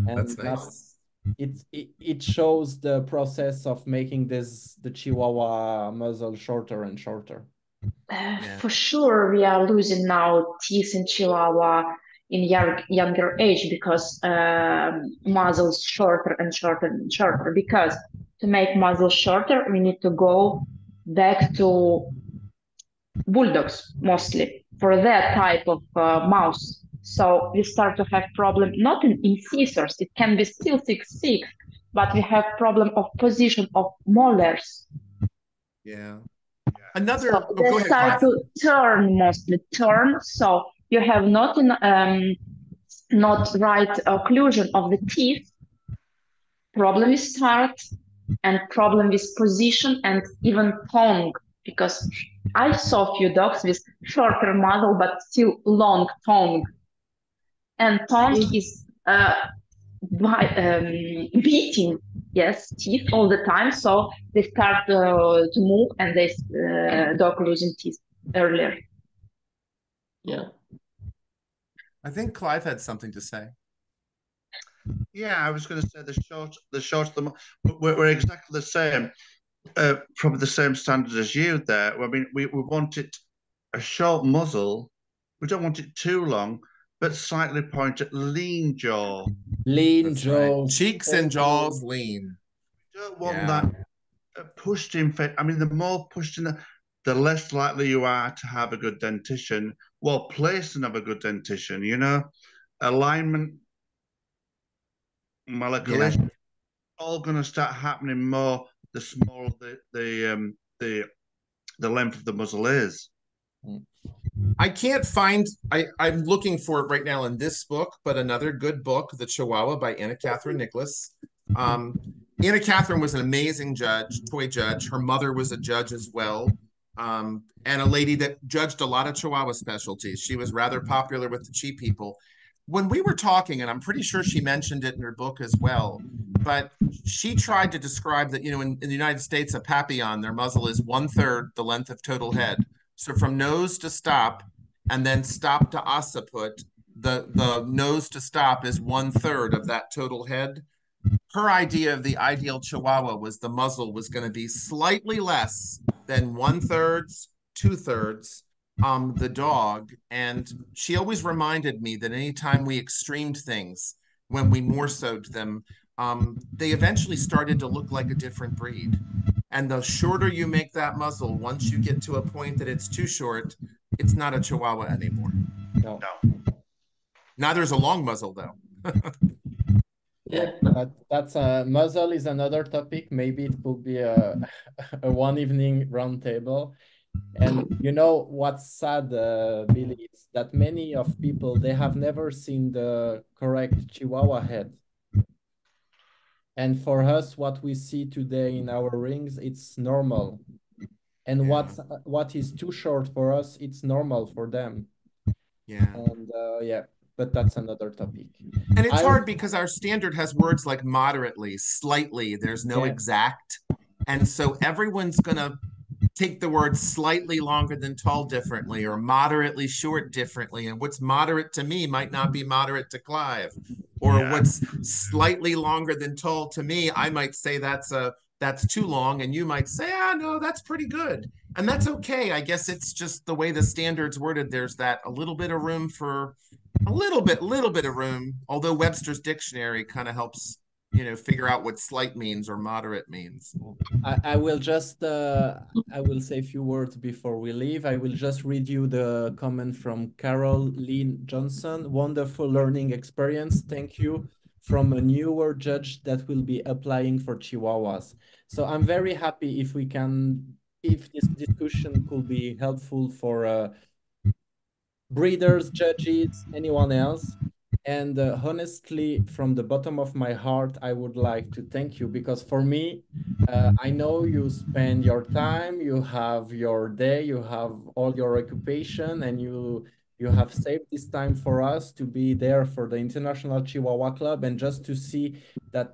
And That's nice. That's it, it it shows the process of making this the Chihuahua muzzle shorter and shorter. Uh, Yeah. for sure, we are losing now teeth in Chihuahua in young, younger age because um, muzzles shorter and shorter and shorter. Because to make muzzles shorter, we need to go back to bulldogs mostly for that type of uh, mouse. So we start to have problem not in incisors. It can be still six six, but we have problem of position of molars. Yeah. Another. So oh, they ahead, start to turn mostly turn. So you have not an, um, not right occlusion of the teeth. Problem with start and problem with position and even tongue because I saw few dogs with shorter muzzle but still long tongue. And tongue is uh, by, um, beating yes, teeth all the time. So they start uh, to move and they uh, dog losing teeth earlier. Yeah. I think Clive had something to say. Yeah, I was going to say the short, the short, the we're, we're exactly the same, uh, probably the same standard as you there. I mean, we, we want it a short muzzle. We don't want it too long, but slightly pointed, lean jaw. Lean That's jaw. right. Cheeks and jaws lean. We don't want Yeah. that uh, pushed in. Fa- I mean, the more pushed in, the, the less likely you are to have a good dentition. Well placed and have a good dentition. You know, alignment, malleolation, all going to start happening more the smaller the the um the the length of the muzzle is. I can't find. I I'm looking for it right now in this book, but another good book, The Chihuahua by Anna Katherine Nicholas. Um, Anna Katherine was an amazing judge, toy judge. Her mother was a judge as well, um, and a lady that judged a lot of Chihuahua specialties. She was rather popular with the Chi people. When we were talking, and I'm pretty sure she mentioned it in her book as well, but she tried to describe that you know in, in the United States, a Papillon, their muzzle is one third the length of total head. So from nose to stop, and then stop to occiput, the the nose to stop is one third of that total head. Her idea of the ideal Chihuahua was the muzzle was going to be slightly less than one thirds, two thirds, um, the dog. And she always reminded me that anytime we extremed things, when we more sewed them, um, they eventually started to look like a different breed. And the shorter you make that muzzle, once you get to a point that it's too short, it's not a Chihuahua anymore. No. Neither is a long muzzle, though. Yeah. That, that's a muzzle is another topic. Maybe it will be a, a one evening round table. And you know what's sad, uh, Billy, is that many of people they have never seen the correct Chihuahua head. And for us, what we see today in our rings, it's normal. And Yeah. what's what is too short for us, it's normal for them. Yeah. And uh, yeah, but that's another topic. And it's I- hard because our standard has words like moderately, slightly, there's no Yeah. exact. And so everyone's going to take the word slightly longer than tall differently or moderately short differently. And what's moderate to me might not be moderate to Clive. Or Yeah. what's slightly longer than tall to me, I might say that's a that's too long and you might say, "Ah, no, that's pretty good." And that's okay. I guess it's just the way the standards worded there's that a little bit of room for a little bit little bit of room, although Webster's dictionary kind of helps, you know, figure out what slight means or moderate means. I, I will just uh, I will say a few words before we leave. I will just read you the comment from Carol Lynn Johnson. Wonderful learning experience. Thank you from a newer judge that will be applying for Chihuahuas. So I'm very happy if we can if this discussion could be helpful for uh, breeders, judges, anyone else. And uh, honestly, from the bottom of my heart, I would like to thank you because for me, uh, I know you spend your time, you have your day, you have all your occupation, and you you have saved this time for us to be there for the International Chihuahua Club and just to see that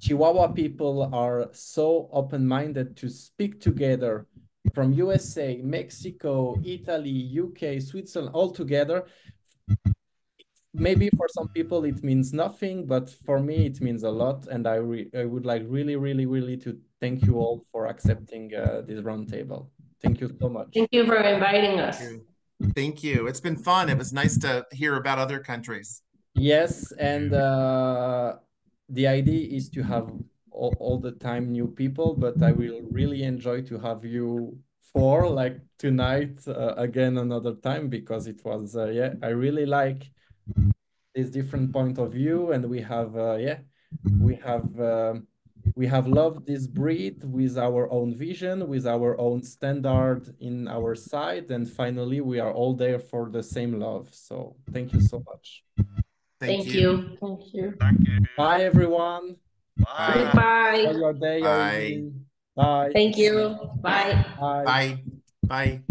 Chihuahua people are so open-minded to speak together from USA, Mexico, Italy, UK, Switzerland, all together. Maybe for some people it means nothing, but for me it means a lot. And I, re I would like really, really, really to thank you all for accepting uh, this roundtable. Thank you so much. Thank you for inviting us. Thank you. Thank you. It's been fun. It was nice to hear about other countries. Yes, and uh, the idea is to have all, all the time new people, but I will really enjoy to have you four like tonight uh, again another time because it was uh, yeah I really like this different point of view and we have uh, yeah we have um we have loved this breed with our own vision with our own standard in our side and finally we are all there for the same love so thank you so much Thank, Thank you. you. Thank you. Thank you. bye everyone Bye. Enjoy Goodbye. your day, Bye. Bye. Thank you. Bye. Bye. Bye. Bye.